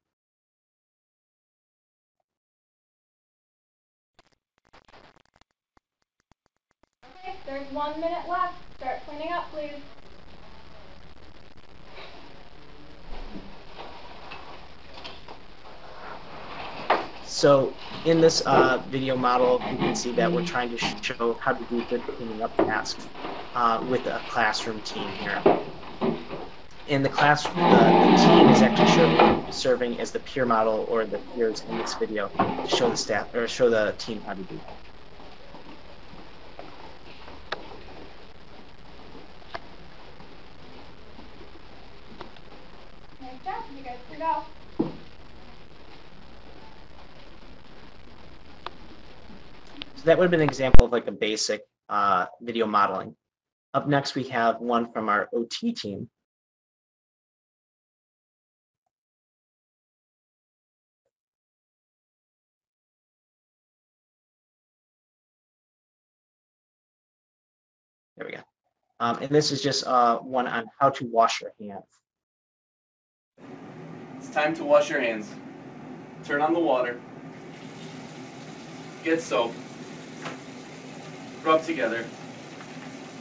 Okay, there's one minute left. Start cleaning up, please. So in this uh, video model, you can see that we're trying to show how to do good cleaning up tasks uh, with a classroom team here. In the classroom, the, the team is actually show, serving as the peer model or the peers in this video to show the staff or show the team how to do that. Nice job. You guys can go. So that would have been an example of like a basic uh, video modeling. Up next, we have one from our OT team. There we go. Um, and this is just uh, one on how to wash your hands. It's time to wash your hands. Turn on the water. Get soap. Rub together.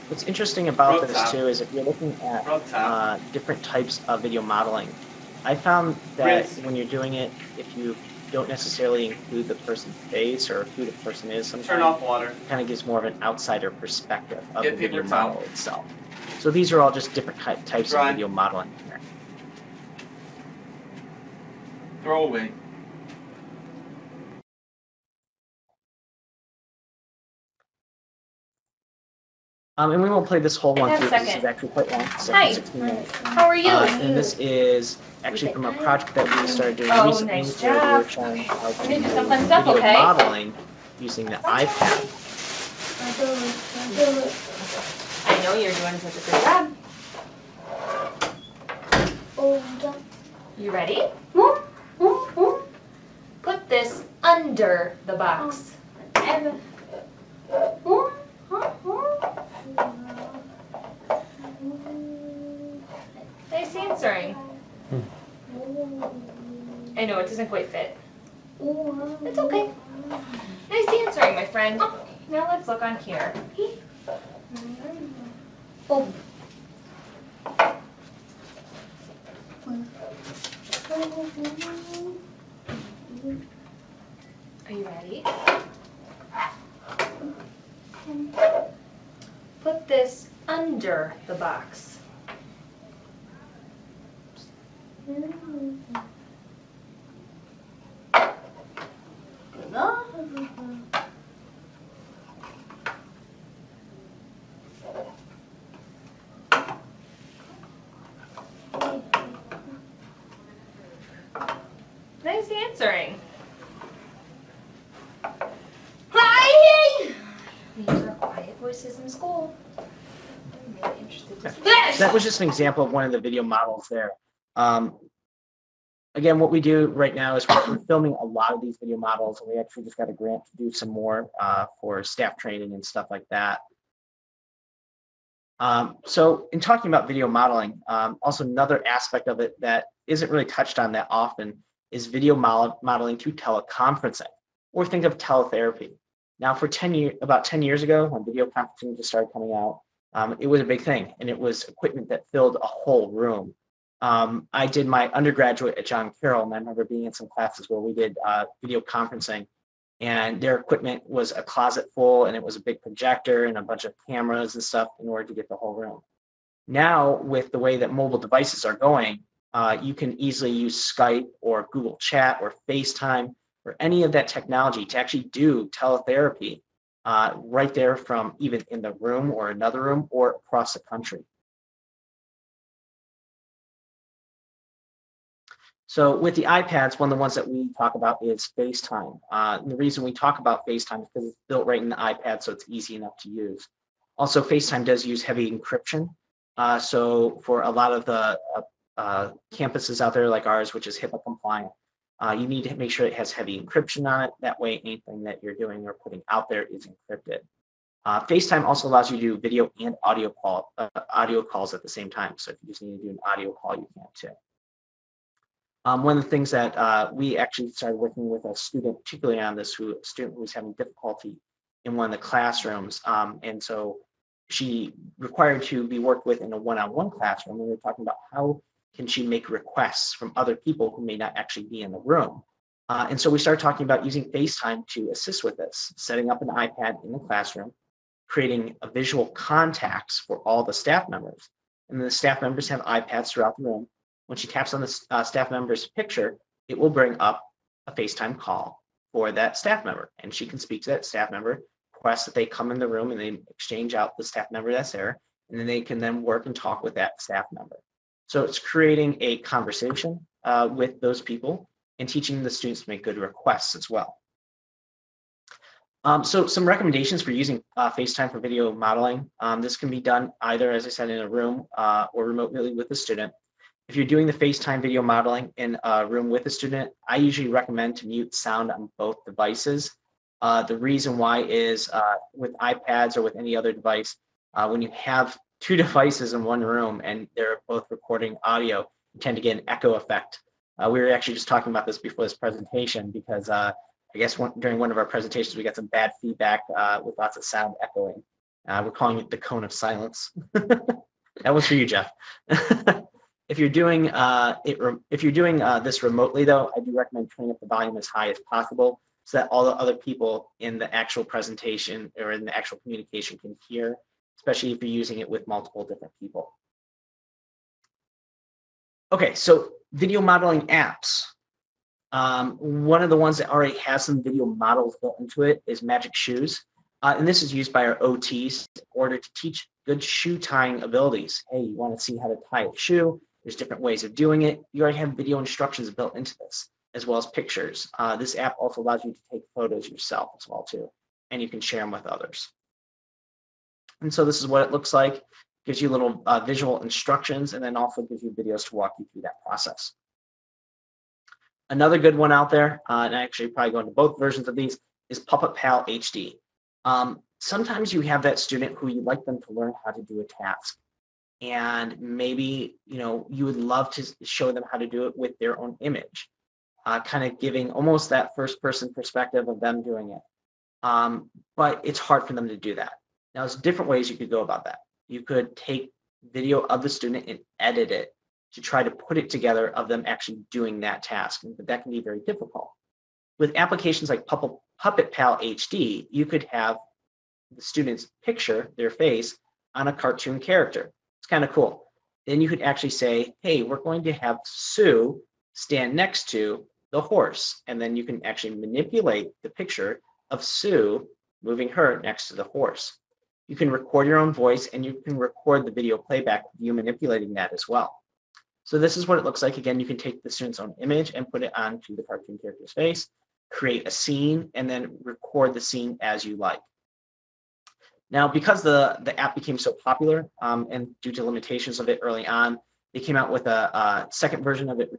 What's interesting about Rub this top. too is if you're looking at uh, different types of video modeling. I found that Rinse. when you're doing it, if you don't necessarily include the person's face or who the person is. Sometimes Turn off water. kind of gives more of an outsider perspective of Get the video model itself. So these are all just different ty- types of video modeling. Throw away. Um, and we won't play this whole one through. This is actually quite long. It's Hi. 16 minutes. How are you? Uh, and this is actually from a project that we started doing Oh, recently. nice where we were job. showing how to I'm gonna do do some fun stuff, video okay? modeling using the iPad. I know you're doing such a good job. You ready? Put this under the box. Nice answering. I know it doesn't quite fit. It's okay. Nice answering, my friend. Oh, now let's look on here. Oh. Are you ready? Put this under the box. Mm-hmm. Nice answering. Hi! These are quiet voices in school. I'm really interested to see this. That was just an example of one of the video models there. Um, again, what we do right now is we're filming a lot of these video models, and we actually just got a grant to do some more uh, for staff training and stuff like that. Um, so, in talking about video modeling, um, also another aspect of it that isn't really touched on that often is video model- modeling through teleconferencing, or think of teletherapy. Now, for 10 years, about 10 years ago, when video conferencing just started coming out, um, it was a big thing, and it was equipment that filled a whole room. Um, I did my undergraduate at John Carroll, and I remember being in some classes where we did uh, video conferencing, and their equipment was a closet full, and it was a big projector and a bunch of cameras and stuff in order to get the whole room. Now, with the way that mobile devices are going, uh, you can easily use Skype or Google Chat or FaceTime or any of that technology to actually do teletherapy uh, right there from even in the room or another room or across the country. So with the iPads, one of the ones that we talk about is FaceTime. Uh, the reason we talk about FaceTime is because it's built right in the iPad, so it's easy enough to use. Also, FaceTime does use heavy encryption. Uh, so for a lot of the uh, uh, campuses out there like ours, which is HIPAA compliant, uh, you need to make sure it has heavy encryption on it. That way, anything that you're doing or putting out there is encrypted. Uh, FaceTime also allows you to do video and audio call, uh, audio calls at the same time. So if you just need to do an audio call, you can too. Um, one of the things that uh, we actually started working with a student, particularly on this, who a student who was having difficulty in one of the classrooms, um, and so she required to be worked with in a one-on-one classroom. And we were talking about how can she make requests from other people who may not actually be in the room. Uh, and so we started talking about using FaceTime to assist with this, setting up an iPad in the classroom, creating a visual contacts for all the staff members. And then the staff members have iPads throughout the room. When she taps on the uh, staff member's picture, it will bring up a FaceTime call for that staff member. And she can speak to that staff member, request that they come in the room and they exchange out the staff member that's there. And then they can then work and talk with that staff member. So it's creating a conversation uh, with those people and teaching the students to make good requests as well. Um, so some recommendations for using uh, FaceTime for video modeling. Um, this can be done either, as I said, in a room uh, or remotely with a student. If you're doing the FaceTime video modeling in a room with a student, I usually recommend to mute sound on both devices. Uh, the reason why is uh, with iPads or with any other device, uh, when you have two devices in one room and they're both recording audio, you tend to get an echo effect. Uh, we were actually just talking about this before this presentation because uh, I guess one, during one of our presentations, we got some bad feedback uh, with lots of sound echoing. Uh, we're calling it the cone of silence. that was for you, Jeff. If you're doing uh, it, if you're doing uh, this remotely, though, I do recommend turning up the volume as high as possible so that all the other people in the actual presentation or in the actual communication can hear, especially if you're using it with multiple different people. Okay, so video modeling apps. Um, one of the ones that already has some video models built into it is Magic Shoes. Uh, and this is used by our OTs in order to teach good shoe tying abilities. Hey, you want to see how to tie a shoe? There's different ways of doing it. You already have video instructions built into this, as well as pictures. Uh, this app also allows you to take photos yourself as well too, and you can share them with others. And so this is what it looks like. Gives you little uh, visual instructions, and then also gives you videos to walk you through that process. Another good one out there, uh, and I actually probably go into both versions of these, is Puppet Pal HD. Um, sometimes you have that student who you like them to learn how to do a task and maybe you know you would love to show them how to do it with their own image uh, kind of giving almost that first person perspective of them doing it um, but it's hard for them to do that now there's different ways you could go about that you could take video of the student and edit it to try to put it together of them actually doing that task but that can be very difficult with applications like Puppet, Pal HD, you could have the student's picture, their face, on a cartoon character. It's kind of cool. Then you could actually say, hey, we're going to have Sue stand next to the horse. And then you can actually manipulate the picture of Sue moving her next to the horse. You can record your own voice and you can record the video playback of you manipulating that as well. So this is what it looks like. Again, you can take the student's own image and put it onto the cartoon character's face create a scene, and then record the scene as you like. Now, because the, the app became so popular um, and due to limitations of it early on, they came out with a, a second version of it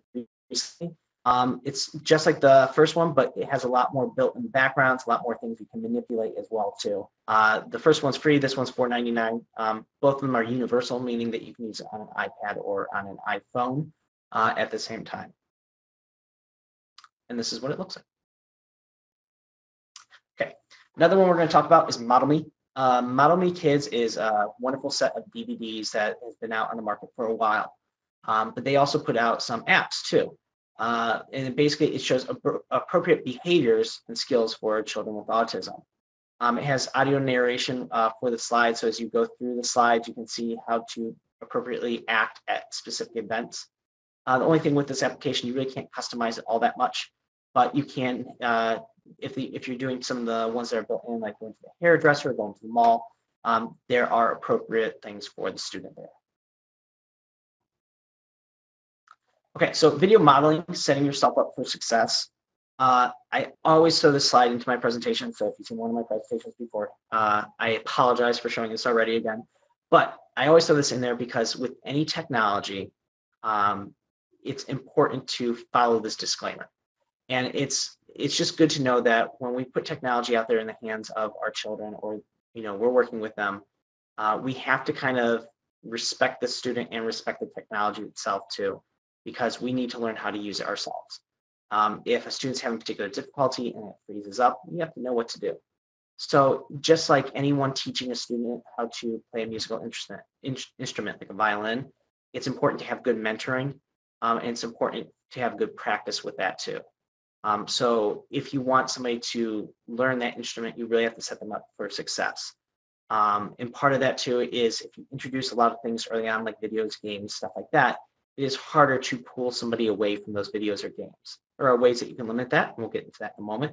recently. Um, it's just like the first one, but it has a lot more built-in backgrounds, a lot more things you can manipulate as well too. Uh, the first one's free. This one's $4.99. Um, both of them are universal, meaning that you can use it on an iPad or on an iPhone uh, at the same time. And this is what it looks like. Okay, another one we're going to talk about is Model Me. Uh, Model Me Kids is a wonderful set of DVDs that has been out on the market for a while. Um, but they also put out some apps too. Uh, and basically it shows appropriate behaviors and skills for children with autism. Um, it has audio narration uh, for the slides. So as you go through the slides, you can see how to appropriately act at specific events. Uh, the only thing with this application, you really can't customize it all that much, but you can uh, if the if you're doing some of the ones that are built in, like going to the hairdresser, going to the mall, um, there are appropriate things for the student there. Okay, so video modeling, setting yourself up for success. Uh, I always throw this slide into my presentation, so if you've seen one of my presentations before, uh, I apologize for showing this already again. But I always throw this in there because with any technology, um, it's important to follow this disclaimer. And it's it's just good to know that when we put technology out there in the hands of our children or you know we're working with them uh, we have to kind of respect the student and respect the technology itself too because we need to learn how to use it ourselves. Um, if a student's having particular difficulty and it freezes up you have to know what to do. So just like anyone teaching a student how to play a musical instrument, in, instrument like a violin it's important to have good mentoring um, and it's important to have good practice with that too. Um, so if you want somebody to learn that instrument, you really have to set them up for success. Um, and part of that too is if you introduce a lot of things early on, like videos, games, stuff like that, it is harder to pull somebody away from those videos or games. There are ways that you can limit that, and we'll get into that in a moment.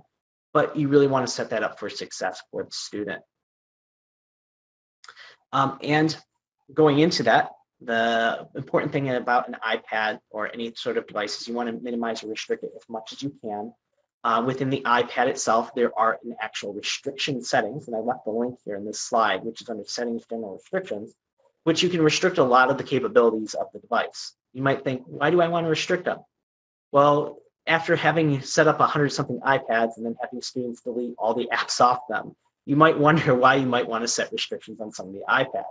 But you really want to set that up for success for the student. Um, and going into that, the important thing about an iPad or any sort of device is you want to minimize or restrict it as much as you can. Uh, within the iPad itself, there are an actual restriction settings, and I left the link here in this slide, which is under settings, general restrictions, which you can restrict a lot of the capabilities of the device. You might think, why do I want to restrict them? Well, after having set up 100 something iPads and then having students delete all the apps off them, you might wonder why you might want to set restrictions on some of the iPads.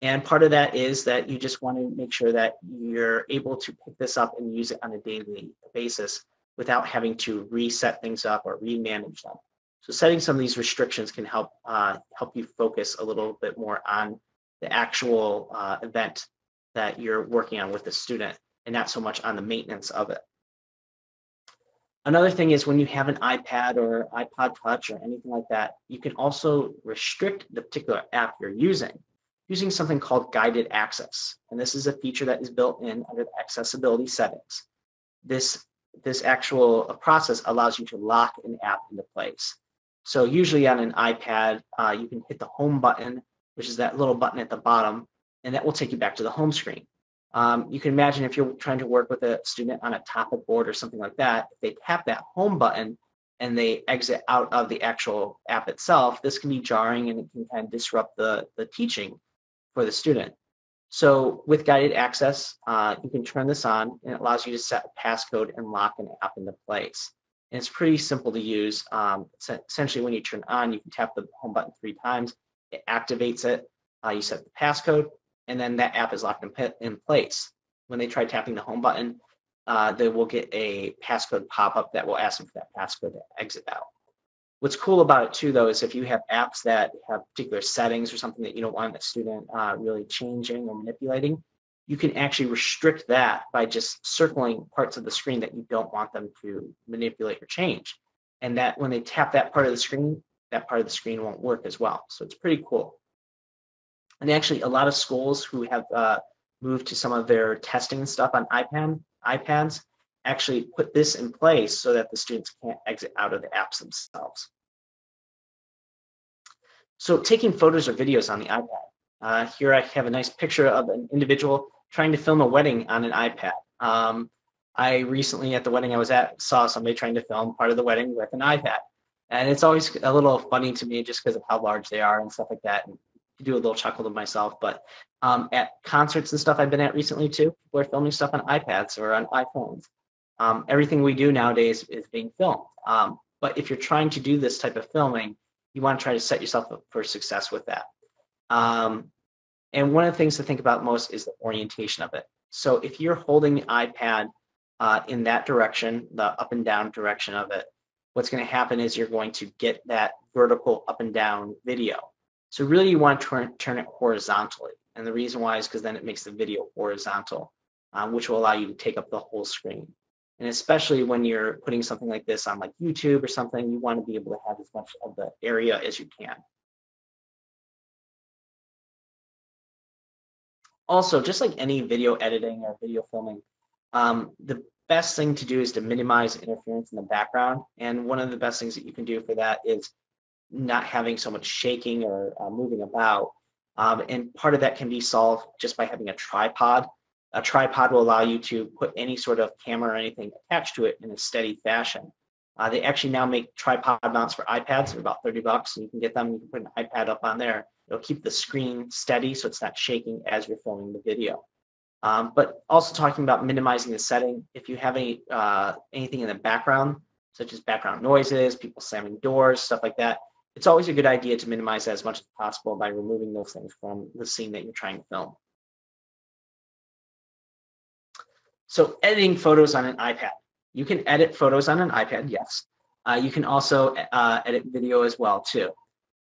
And part of that is that you just want to make sure that you're able to pick this up and use it on a daily basis without having to reset things up or remanage them. So setting some of these restrictions can help uh, help you focus a little bit more on the actual uh, event that you're working on with the student and not so much on the maintenance of it. Another thing is when you have an iPad or iPod Touch or anything like that, you can also restrict the particular app you're using using something called guided access. And this is a feature that is built in under the accessibility settings. This, this actual process allows you to lock an app into place. So usually on an iPad, uh, you can hit the home button, which is that little button at the bottom, and that will take you back to the home screen. Um, you can imagine if you're trying to work with a student on a topic board or something like that, if they tap that home button and they exit out of the actual app itself, this can be jarring and it can kind of disrupt the, the teaching for the student. So with guided access, uh, you can turn this on and it allows you to set a passcode and lock an app into place. And it's pretty simple to use. Um, essentially, when you turn on, you can tap the home button three times. It activates it. Uh, you set the passcode, and then that app is locked in, in place. When they try tapping the home button, uh, they will get a passcode pop up that will ask them for that passcode to exit out. What's cool about it too, though, is if you have apps that have particular settings or something that you don't want the student uh, really changing or manipulating, you can actually restrict that by just circling parts of the screen that you don't want them to manipulate or change. And that when they tap that part of the screen, that part of the screen won't work as well. So it's pretty cool. And actually, a lot of schools who have uh, moved to some of their testing stuff on iPad, iPads actually put this in place so that the students can't exit out of the apps themselves. So taking photos or videos on the iPad. Uh, here I have a nice picture of an individual trying to film a wedding on an iPad. Um, I recently at the wedding I was at saw somebody trying to film part of the wedding with an iPad. And it's always a little funny to me just because of how large they are and stuff like that. And do a little chuckle to myself. But um, at concerts and stuff I've been at recently too, are filming stuff on iPads or on iPhones. Um, everything we do nowadays is being filmed. Um, but if you're trying to do this type of filming, you want to try to set yourself up for success with that. Um, and one of the things to think about most is the orientation of it. So if you're holding the iPad uh, in that direction, the up and down direction of it, what's going to happen is you're going to get that vertical up and down video. So really you want to turn, turn it horizontally. And the reason why is because then it makes the video horizontal, um, which will allow you to take up the whole screen. And especially when you're putting something like this on like YouTube or something, you want to be able to have as much of the area as you can. Also, just like any video editing or video filming, um, the best thing to do is to minimize interference in the background. And one of the best things that you can do for that is not having so much shaking or uh, moving about. Um, and part of that can be solved just by having a tripod. A tripod will allow you to put any sort of camera or anything attached to it in a steady fashion. Uh, they actually now make tripod mounts for iPads. They're about 30 bucks. And you can get them. You can put an iPad up on there. It'll keep the screen steady so it's not shaking as you're filming the video. Um, but also talking about minimizing the setting. If you have any uh, anything in the background, such as background noises, people slamming doors, stuff like that, it's always a good idea to minimize as much as possible by removing those things from the scene that you're trying to film. So editing photos on an iPad. You can edit photos on an iPad, yes. Uh, you can also uh, edit video as well too.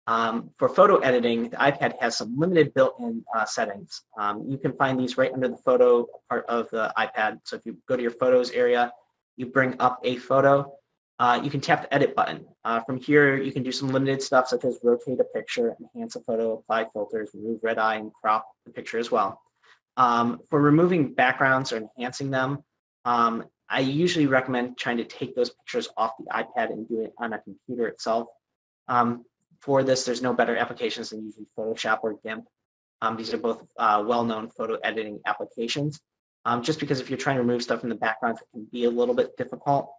Um, for photo editing, the iPad has some limited built-in uh, settings. Um, you can find these right under the photo part of the iPad. So if you go to your photos area, you bring up a photo, uh, you can tap the edit button. Uh, from here, you can do some limited stuff such as rotate a picture, enhance a photo, apply filters, remove red eye, and crop the picture as well. Um, for removing backgrounds or enhancing them, um, I usually recommend trying to take those pictures off the iPad and do it on a computer itself. Um, for this, there's no better applications than using Photoshop or GIMP. Um, these are both uh, well-known photo editing applications. Um, just because if you're trying to remove stuff from the background, it can be a little bit difficult.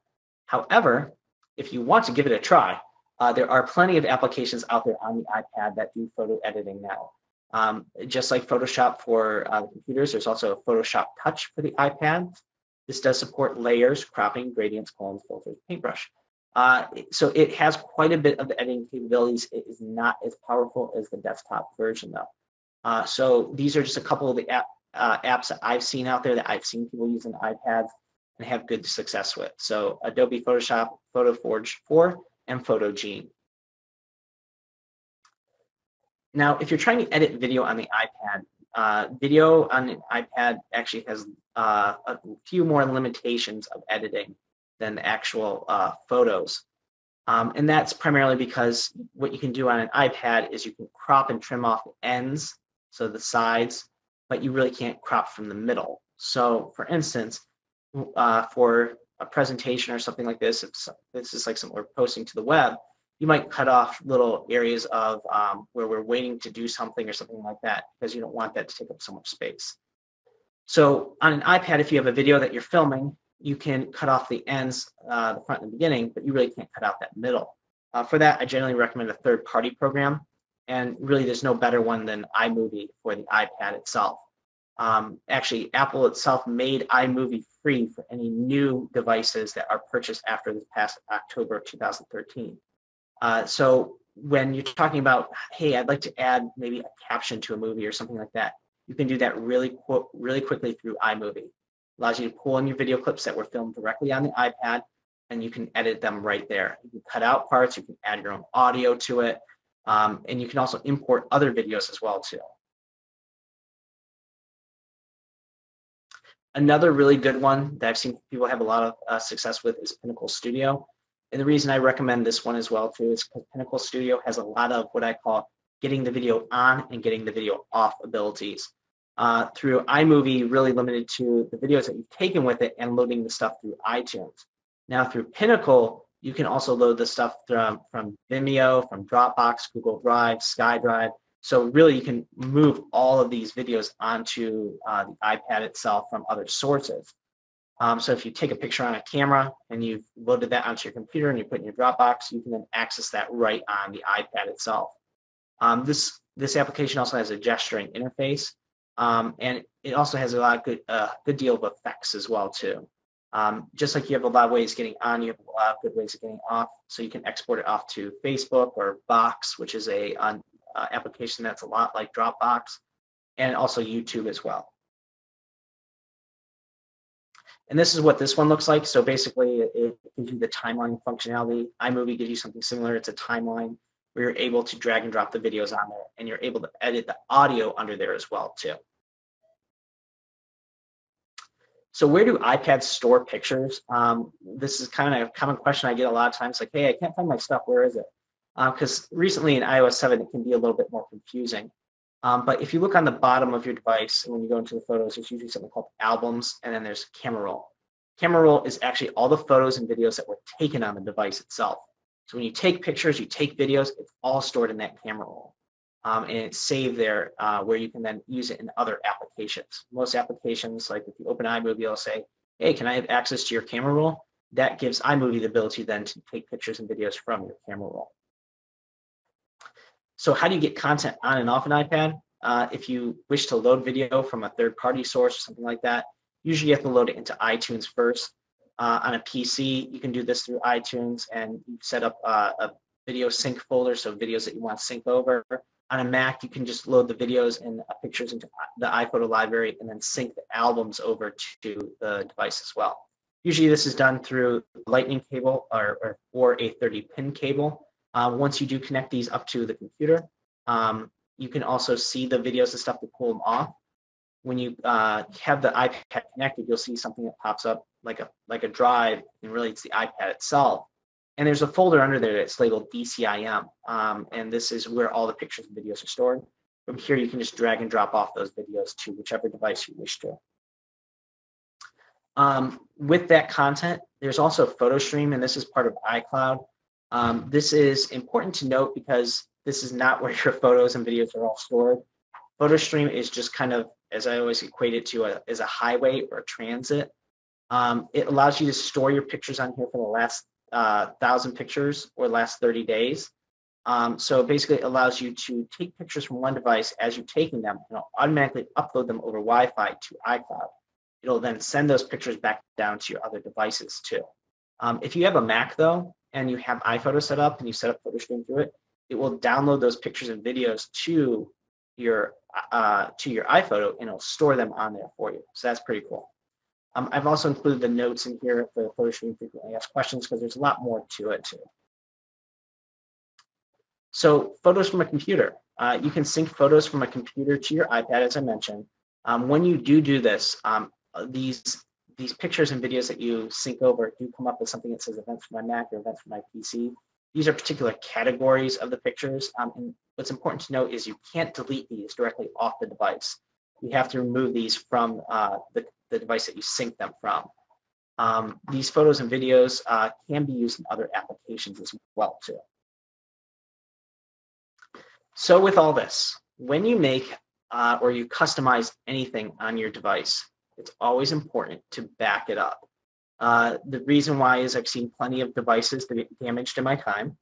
However, if you want to give it a try, uh, there are plenty of applications out there on the iPad that do photo editing now. Um, just like Photoshop for uh, computers, there's also a Photoshop Touch for the iPad. This does support layers, cropping, gradients, columns, filters, paintbrush. Uh, so it has quite a bit of editing capabilities. It is not as powerful as the desktop version though. Uh, so these are just a couple of the app, uh, apps that I've seen out there that I've seen people using iPads and have good success with. So Adobe Photoshop, PhotoForge 4, and PhotoGene. Now, if you're trying to edit video on the iPad, uh, video on an iPad actually has uh, a few more limitations of editing than the actual uh, photos. Um, and that's primarily because what you can do on an iPad is you can crop and trim off the ends, so the sides, but you really can't crop from the middle. So for instance, uh, for a presentation or something like this, if this is like something we're posting to the web, you might cut off little areas of um, where we're waiting to do something or something like that because you don't want that to take up so much space. So on an iPad, if you have a video that you're filming, you can cut off the ends, uh, the front and the beginning, but you really can't cut out that middle. Uh, for that, I generally recommend a third-party program, and really there's no better one than iMovie for the iPad itself. Um, actually, Apple itself made iMovie free for any new devices that are purchased after this past October of 2013. Uh, so when you're talking about, hey, I'd like to add maybe a caption to a movie or something like that, you can do that really, really quickly through iMovie. Allows you to pull in your video clips that were filmed directly on the iPad, and you can edit them right there. You can cut out parts, you can add your own audio to it, um, and you can also import other videos as well too. Another really good one that I've seen people have a lot of uh, success with is Pinnacle Studio. And the reason I recommend this one as well too is because Pinnacle Studio has a lot of what I call getting the video on and getting the video off abilities. Uh, through iMovie, really limited to the videos that you've taken with it and loading the stuff through iTunes. Now through Pinnacle, you can also load the stuff from, from Vimeo, from Dropbox, Google Drive, SkyDrive. So really you can move all of these videos onto uh, the iPad itself from other sources. Um, so if you take a picture on a camera and you've loaded that onto your computer and you put it in your Dropbox, you can then access that right on the iPad itself. Um, this this application also has a gesturing interface, um, and it also has a lot of good uh, good deal of effects as well too. Um, just like you have a lot of ways getting on, you have a lot of good ways of getting off. So you can export it off to Facebook or Box, which is a uh, application that's a lot like Dropbox, and also YouTube as well. And this is what this one looks like. So basically it, gives you the timeline functionality. iMovie gives you something similar. It's a timeline where you're able to drag and drop the videos on there and you're able to edit the audio under there as well too. So where do iPads store pictures? Um, this is kind of a common question I get a lot of times like, hey, I can't find my stuff. Where is it? Because uh, recently in iOS 7, it can be a little bit more confusing. Um, but if you look on the bottom of your device, when you go into the photos, there's usually something called albums, and then there's camera roll. Camera roll is actually all the photos and videos that were taken on the device itself. So when you take pictures, you take videos, it's all stored in that camera roll. Um, and it's saved there uh, where you can then use it in other applications. Most applications, like if you open iMovie, it'll say, hey, can I have access to your camera roll? That gives iMovie the ability then to take pictures and videos from your camera roll. So how do you get content on and off an iPad? Uh, if you wish to load video from a third-party source or something like that, usually you have to load it into iTunes first. Uh, on a PC, you can do this through iTunes and set up uh, a video sync folder, so videos that you want to sync over. On a Mac, you can just load the videos and pictures into the iPhoto library and then sync the albums over to the device as well. Usually this is done through lightning cable or, or, or a 30 pin cable. Uh, once you do connect these up to the computer, um, you can also see the videos and stuff to pull them off. When you uh, have the iPad connected, you'll see something that pops up like a like a drive, and really it's the iPad itself. And there's a folder under there that's labeled DCIM, um, and this is where all the pictures and videos are stored. From here, you can just drag and drop off those videos to whichever device you wish to. Um, with that content, there's also PhotoStream, and this is part of iCloud. Um, this is important to note because this is not where your photos and videos are all stored. PhotoStream is just kind of, as I always equate it to, a, as a highway or a transit. Um, it allows you to store your pictures on here for the last uh, thousand pictures or last 30 days. Um, so basically it allows you to take pictures from one device as you're taking them and automatically upload them over Wi-Fi to iCloud. It'll then send those pictures back down to your other devices too. Um, if you have a Mac though, and you have iPhoto set up and you set up PhotoStream through it, it will download those pictures and videos to your uh, to your iPhoto and it'll store them on there for you. So that's pretty cool. Um, I've also included the notes in here for the PhotoStream frequently asked questions because there's a lot more to it too. So photos from a computer. Uh, you can sync photos from a computer to your iPad, as I mentioned. Um, when you do do this, um, uh, these these pictures and videos that you sync over do come up with something that says events from my Mac or events from my PC. These are particular categories of the pictures. Um, and what's important to note is you can't delete these directly off the device. You have to remove these from uh, the, the device that you sync them from. Um, these photos and videos uh, can be used in other applications as well too. So with all this, when you make uh, or you customize anything on your device, it's always important to back it up. Uh, the reason why is I've seen plenty of devices that get damaged in my time.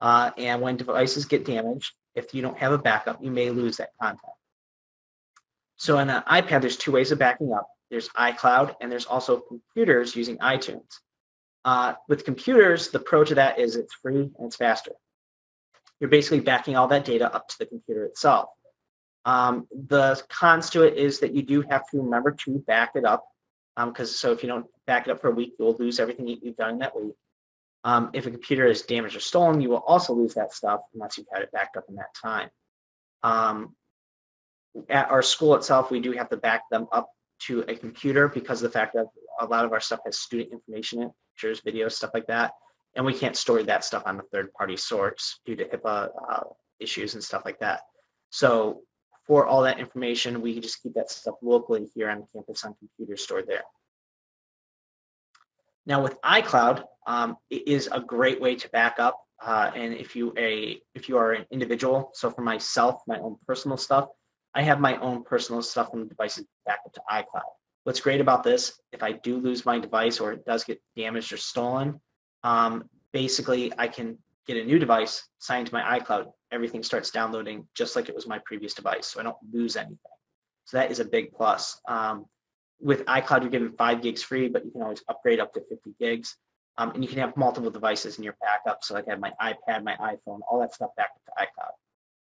Uh, and when devices get damaged, if you don't have a backup, you may lose that content. So on an iPad, there's two ways of backing up. There's iCloud, and there's also computers using iTunes. Uh, with computers, the pro to that is it's free and it's faster. You're basically backing all that data up to the computer itself. Um, the cons to it is that you do have to remember to back it up because um, so if you don't back it up for a week, you'll lose everything you've done that week. Um, if a computer is damaged or stolen, you will also lose that stuff unless you've had it backed up in that time. Um, at our school itself, we do have to back them up to a computer because of the fact that a lot of our stuff has student information in it, pictures, videos, stuff like that. And we can't store that stuff on the third party source due to HIPAA uh, issues and stuff like that. So for all that information, we just keep that stuff locally here on campus on computers stored there. Now with iCloud, um, it is a great way to back up. Uh, and if you a if you are an individual, so for myself, my own personal stuff, I have my own personal stuff on the devices backed up to iCloud. What's great about this, if I do lose my device or it does get damaged or stolen, um, basically I can get a new device, sign to my iCloud, everything starts downloading just like it was my previous device, so I don't lose anything. So that is a big plus. Um, with iCloud, you're given five gigs free, but you can always upgrade up to 50 gigs. Um, and you can have multiple devices in your backup. So like I have my iPad, my iPhone, all that stuff backed up to iCloud.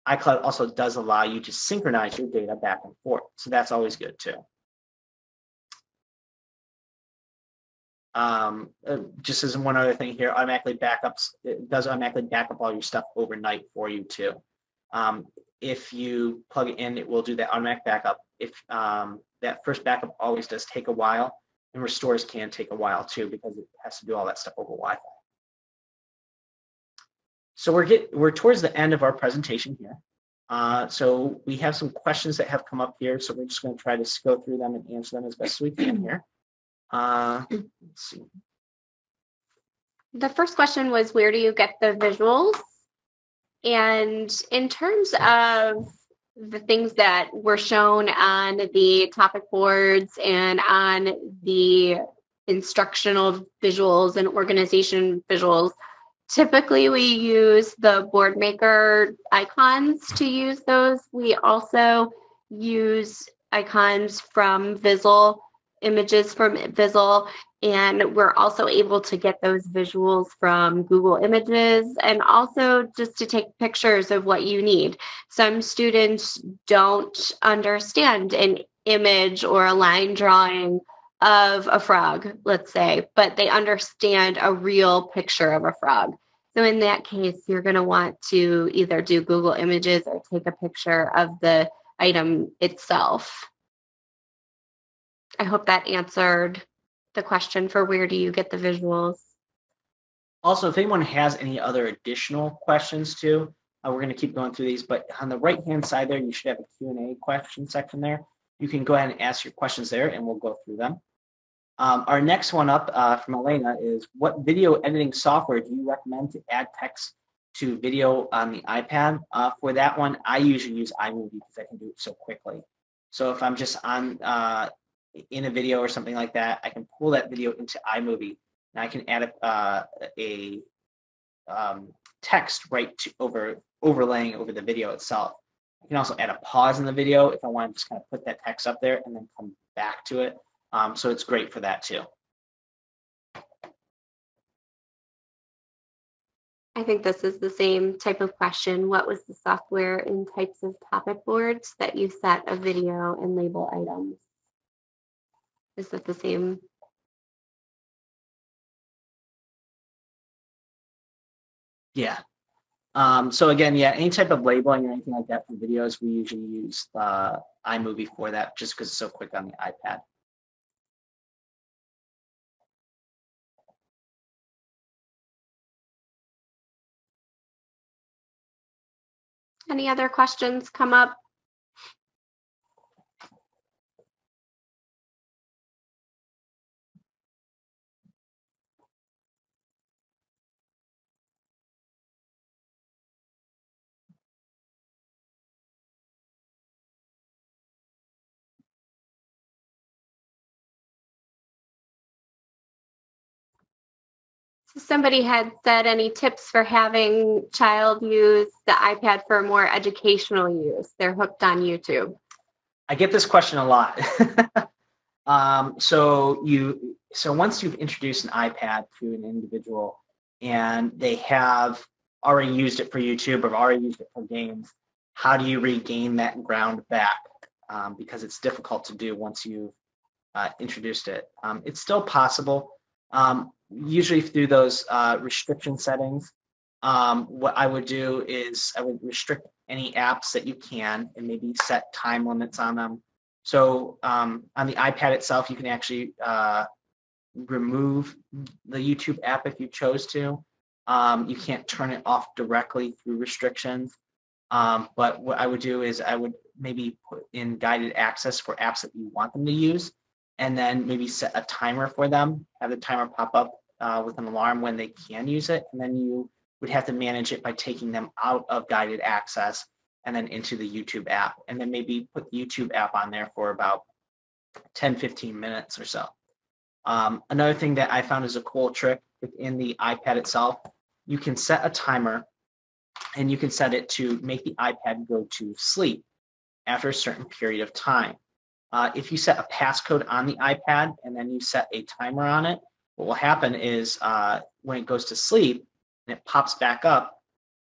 iCloud also does allow you to synchronize your data back and forth. So that's always good too. Um, uh, just as one other thing here, automatically backups, it does automatically back up all your stuff overnight for you too. Um, if you plug it in, it will do that automatic backup. If um, that first backup always does take a while, and restores can take a while too because it has to do all that stuff over Wi-Fi. So we're get we're towards the end of our presentation here. Uh, so we have some questions that have come up here, so we're just going to try to go through them and answer them as best we can here. Uh, let's see. The first question was where do you get the visuals? And in terms of the things that were shown on the topic boards and on the instructional visuals and organization visuals, typically we use the Boardmaker icons to use those. We also use icons from Vizzle images from Vizzle, and we're also able to get those visuals from Google Images and also just to take pictures of what you need. Some students don't understand an image or a line drawing of a frog, let's say, but they understand a real picture of a frog. So in that case, you're going to want to either do Google Images or take a picture of the item itself. I hope that answered the question for where do you get the visuals? Also, if anyone has any other additional questions too, uh, we're going to keep going through these, but on the right-hand side there, you should have a Q&A question section there. You can go ahead and ask your questions there and we'll go through them. Um, our next one up uh, from Elena is what video editing software do you recommend to add text to video on the iPad? Uh, for that one, I usually use iMovie because I can do it so quickly. So if I'm just on uh, in a video or something like that, I can pull that video into iMovie and I can add a, uh, a um, text right to over overlaying over the video itself. I can also add a pause in the video if I want to just kind of put that text up there and then come back to it. Um, so it's great for that too. I think this is the same type of question. What was the software and types of topic boards that you set a video and label items? Is that the same? Yeah. Um, so again, yeah, any type of labeling or anything like that for videos, we usually use uh, iMovie for that, just because it's so quick on the iPad. Any other questions come up? Somebody had said any tips for having child use the iPad for more educational use? They're hooked on YouTube. I get this question a lot. um, so you so once you've introduced an iPad to an individual and they have already used it for YouTube or already used it for games, how do you regain that ground back? Um, because it's difficult to do once you've uh, introduced it. Um, it's still possible, um, usually through those uh, restriction settings. Um, what I would do is I would restrict any apps that you can and maybe set time limits on them. So um, on the iPad itself, you can actually uh, remove the YouTube app if you chose to. Um, you can't turn it off directly through restrictions. Um, but what I would do is I would maybe put in guided access for apps that you want them to use, and then maybe set a timer for them. Have the timer pop up uh, with an alarm when they can use it, and then you would have to manage it by taking them out of guided access and then into the YouTube app, and then maybe put the YouTube app on there for about 10, 15 minutes or so. Um, another thing that I found is a cool trick within the iPad itself, you can set a timer and you can set it to make the iPad go to sleep after a certain period of time. Uh, if you set a passcode on the iPad and then you set a timer on it, what will happen is uh, when it goes to sleep and it pops back up,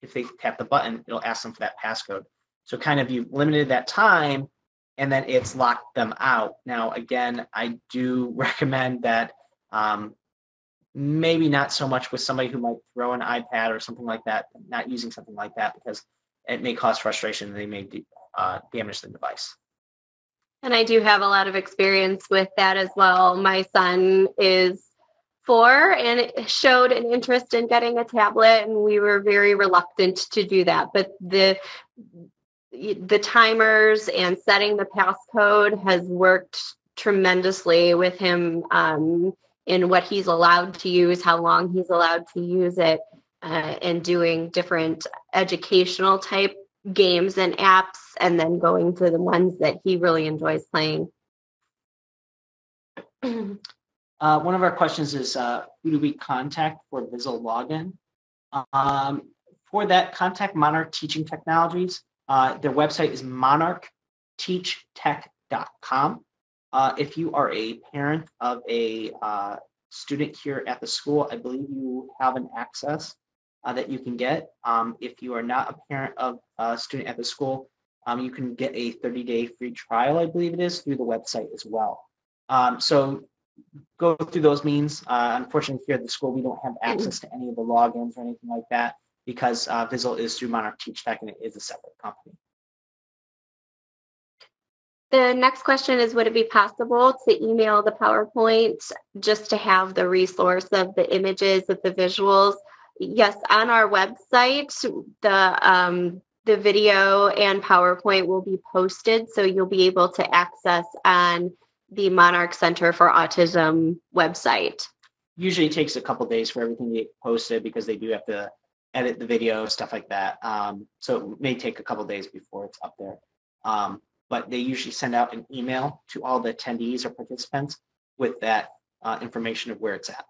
if they tap the button, it'll ask them for that passcode. So kind of you've limited that time and then it's locked them out. Now, again, I do recommend that um, maybe not so much with somebody who might throw an iPad or something like that, not using something like that because it may cause frustration and they may uh, damage the device. And I do have a lot of experience with that as well. My son is four and showed an interest in getting a tablet, and we were very reluctant to do that. But the the timers and setting the passcode has worked tremendously with him um, in what he's allowed to use, how long he's allowed to use it, uh, and doing different educational type games and apps, and then going to the ones that he really enjoys playing. Uh, one of our questions is uh, who do we contact for Vizzle login? Um, for that, contact Monarch Teaching Technologies. Uh, their website is monarchteachtech.com. Uh, if you are a parent of a uh, student here at the school, I believe you have an access uh, that you can get. Um, if you are not a parent of a student at the school, um, you can get a 30 day free trial, I believe it is, through the website as well. Um, so go through those means. Uh, unfortunately, here at the school, we don't have access to any of the logins or anything like that because uh, Vizzle is through Monarch Teach Tech and it is a separate company. The next question is Would it be possible to email the PowerPoint just to have the resource of the images of the visuals? Yes, on our website, the um, the video and PowerPoint will be posted, so you'll be able to access on the Monarch Center for Autism website. Usually takes a couple days for everything to get posted because they do have to edit the video, stuff like that. Um, so it may take a couple days before it's up there. Um, but they usually send out an email to all the attendees or participants with that uh, information of where it's at.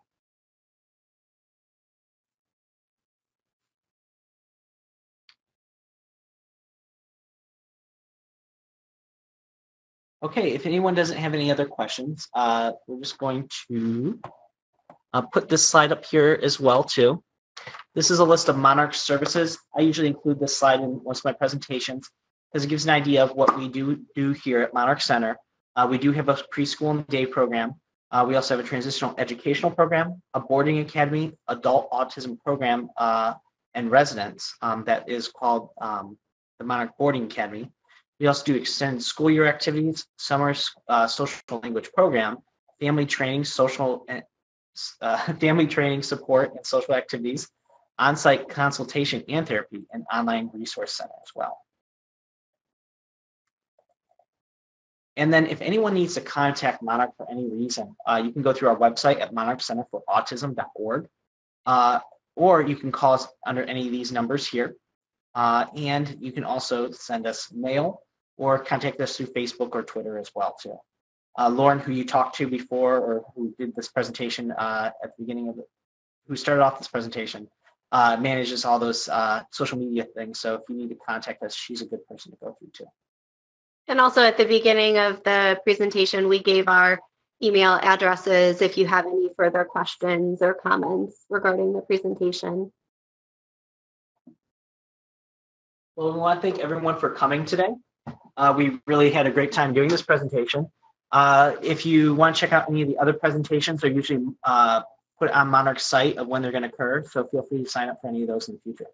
Okay, if anyone doesn't have any other questions, uh, we're just going to uh, put this slide up here as well too. This is a list of Monarch services. I usually include this slide in most of my presentations because it gives an idea of what we do do here at Monarch Center. Uh, we do have a preschool and day program. Uh, we also have a transitional educational program, a boarding academy, adult autism program, uh, and residence um, that is called um, the Monarch Boarding Academy. We also do extended school year activities, summer uh, social language program, family training, social uh, family training support and social activities, on-site consultation and therapy, and online resource center as well. And then if anyone needs to contact Monarch for any reason, uh, you can go through our website at monarchcenterforautism.org, uh, or you can call us under any of these numbers here. Uh, and you can also send us mail or contact us through Facebook or Twitter as well too. Uh, Lauren, who you talked to before or who did this presentation uh, at the beginning of who started off this presentation, uh, manages all those uh, social media things. So if you need to contact us, she's a good person to go through too. And also at the beginning of the presentation, we gave our email addresses if you have any further questions or comments regarding the presentation. Well, we want to thank everyone for coming today. Uh, we really had a great time doing this presentation. Uh, if you want to check out any of the other presentations, they're usually uh, put on Monarch's site of when they're going to occur. So feel free to sign up for any of those in the future.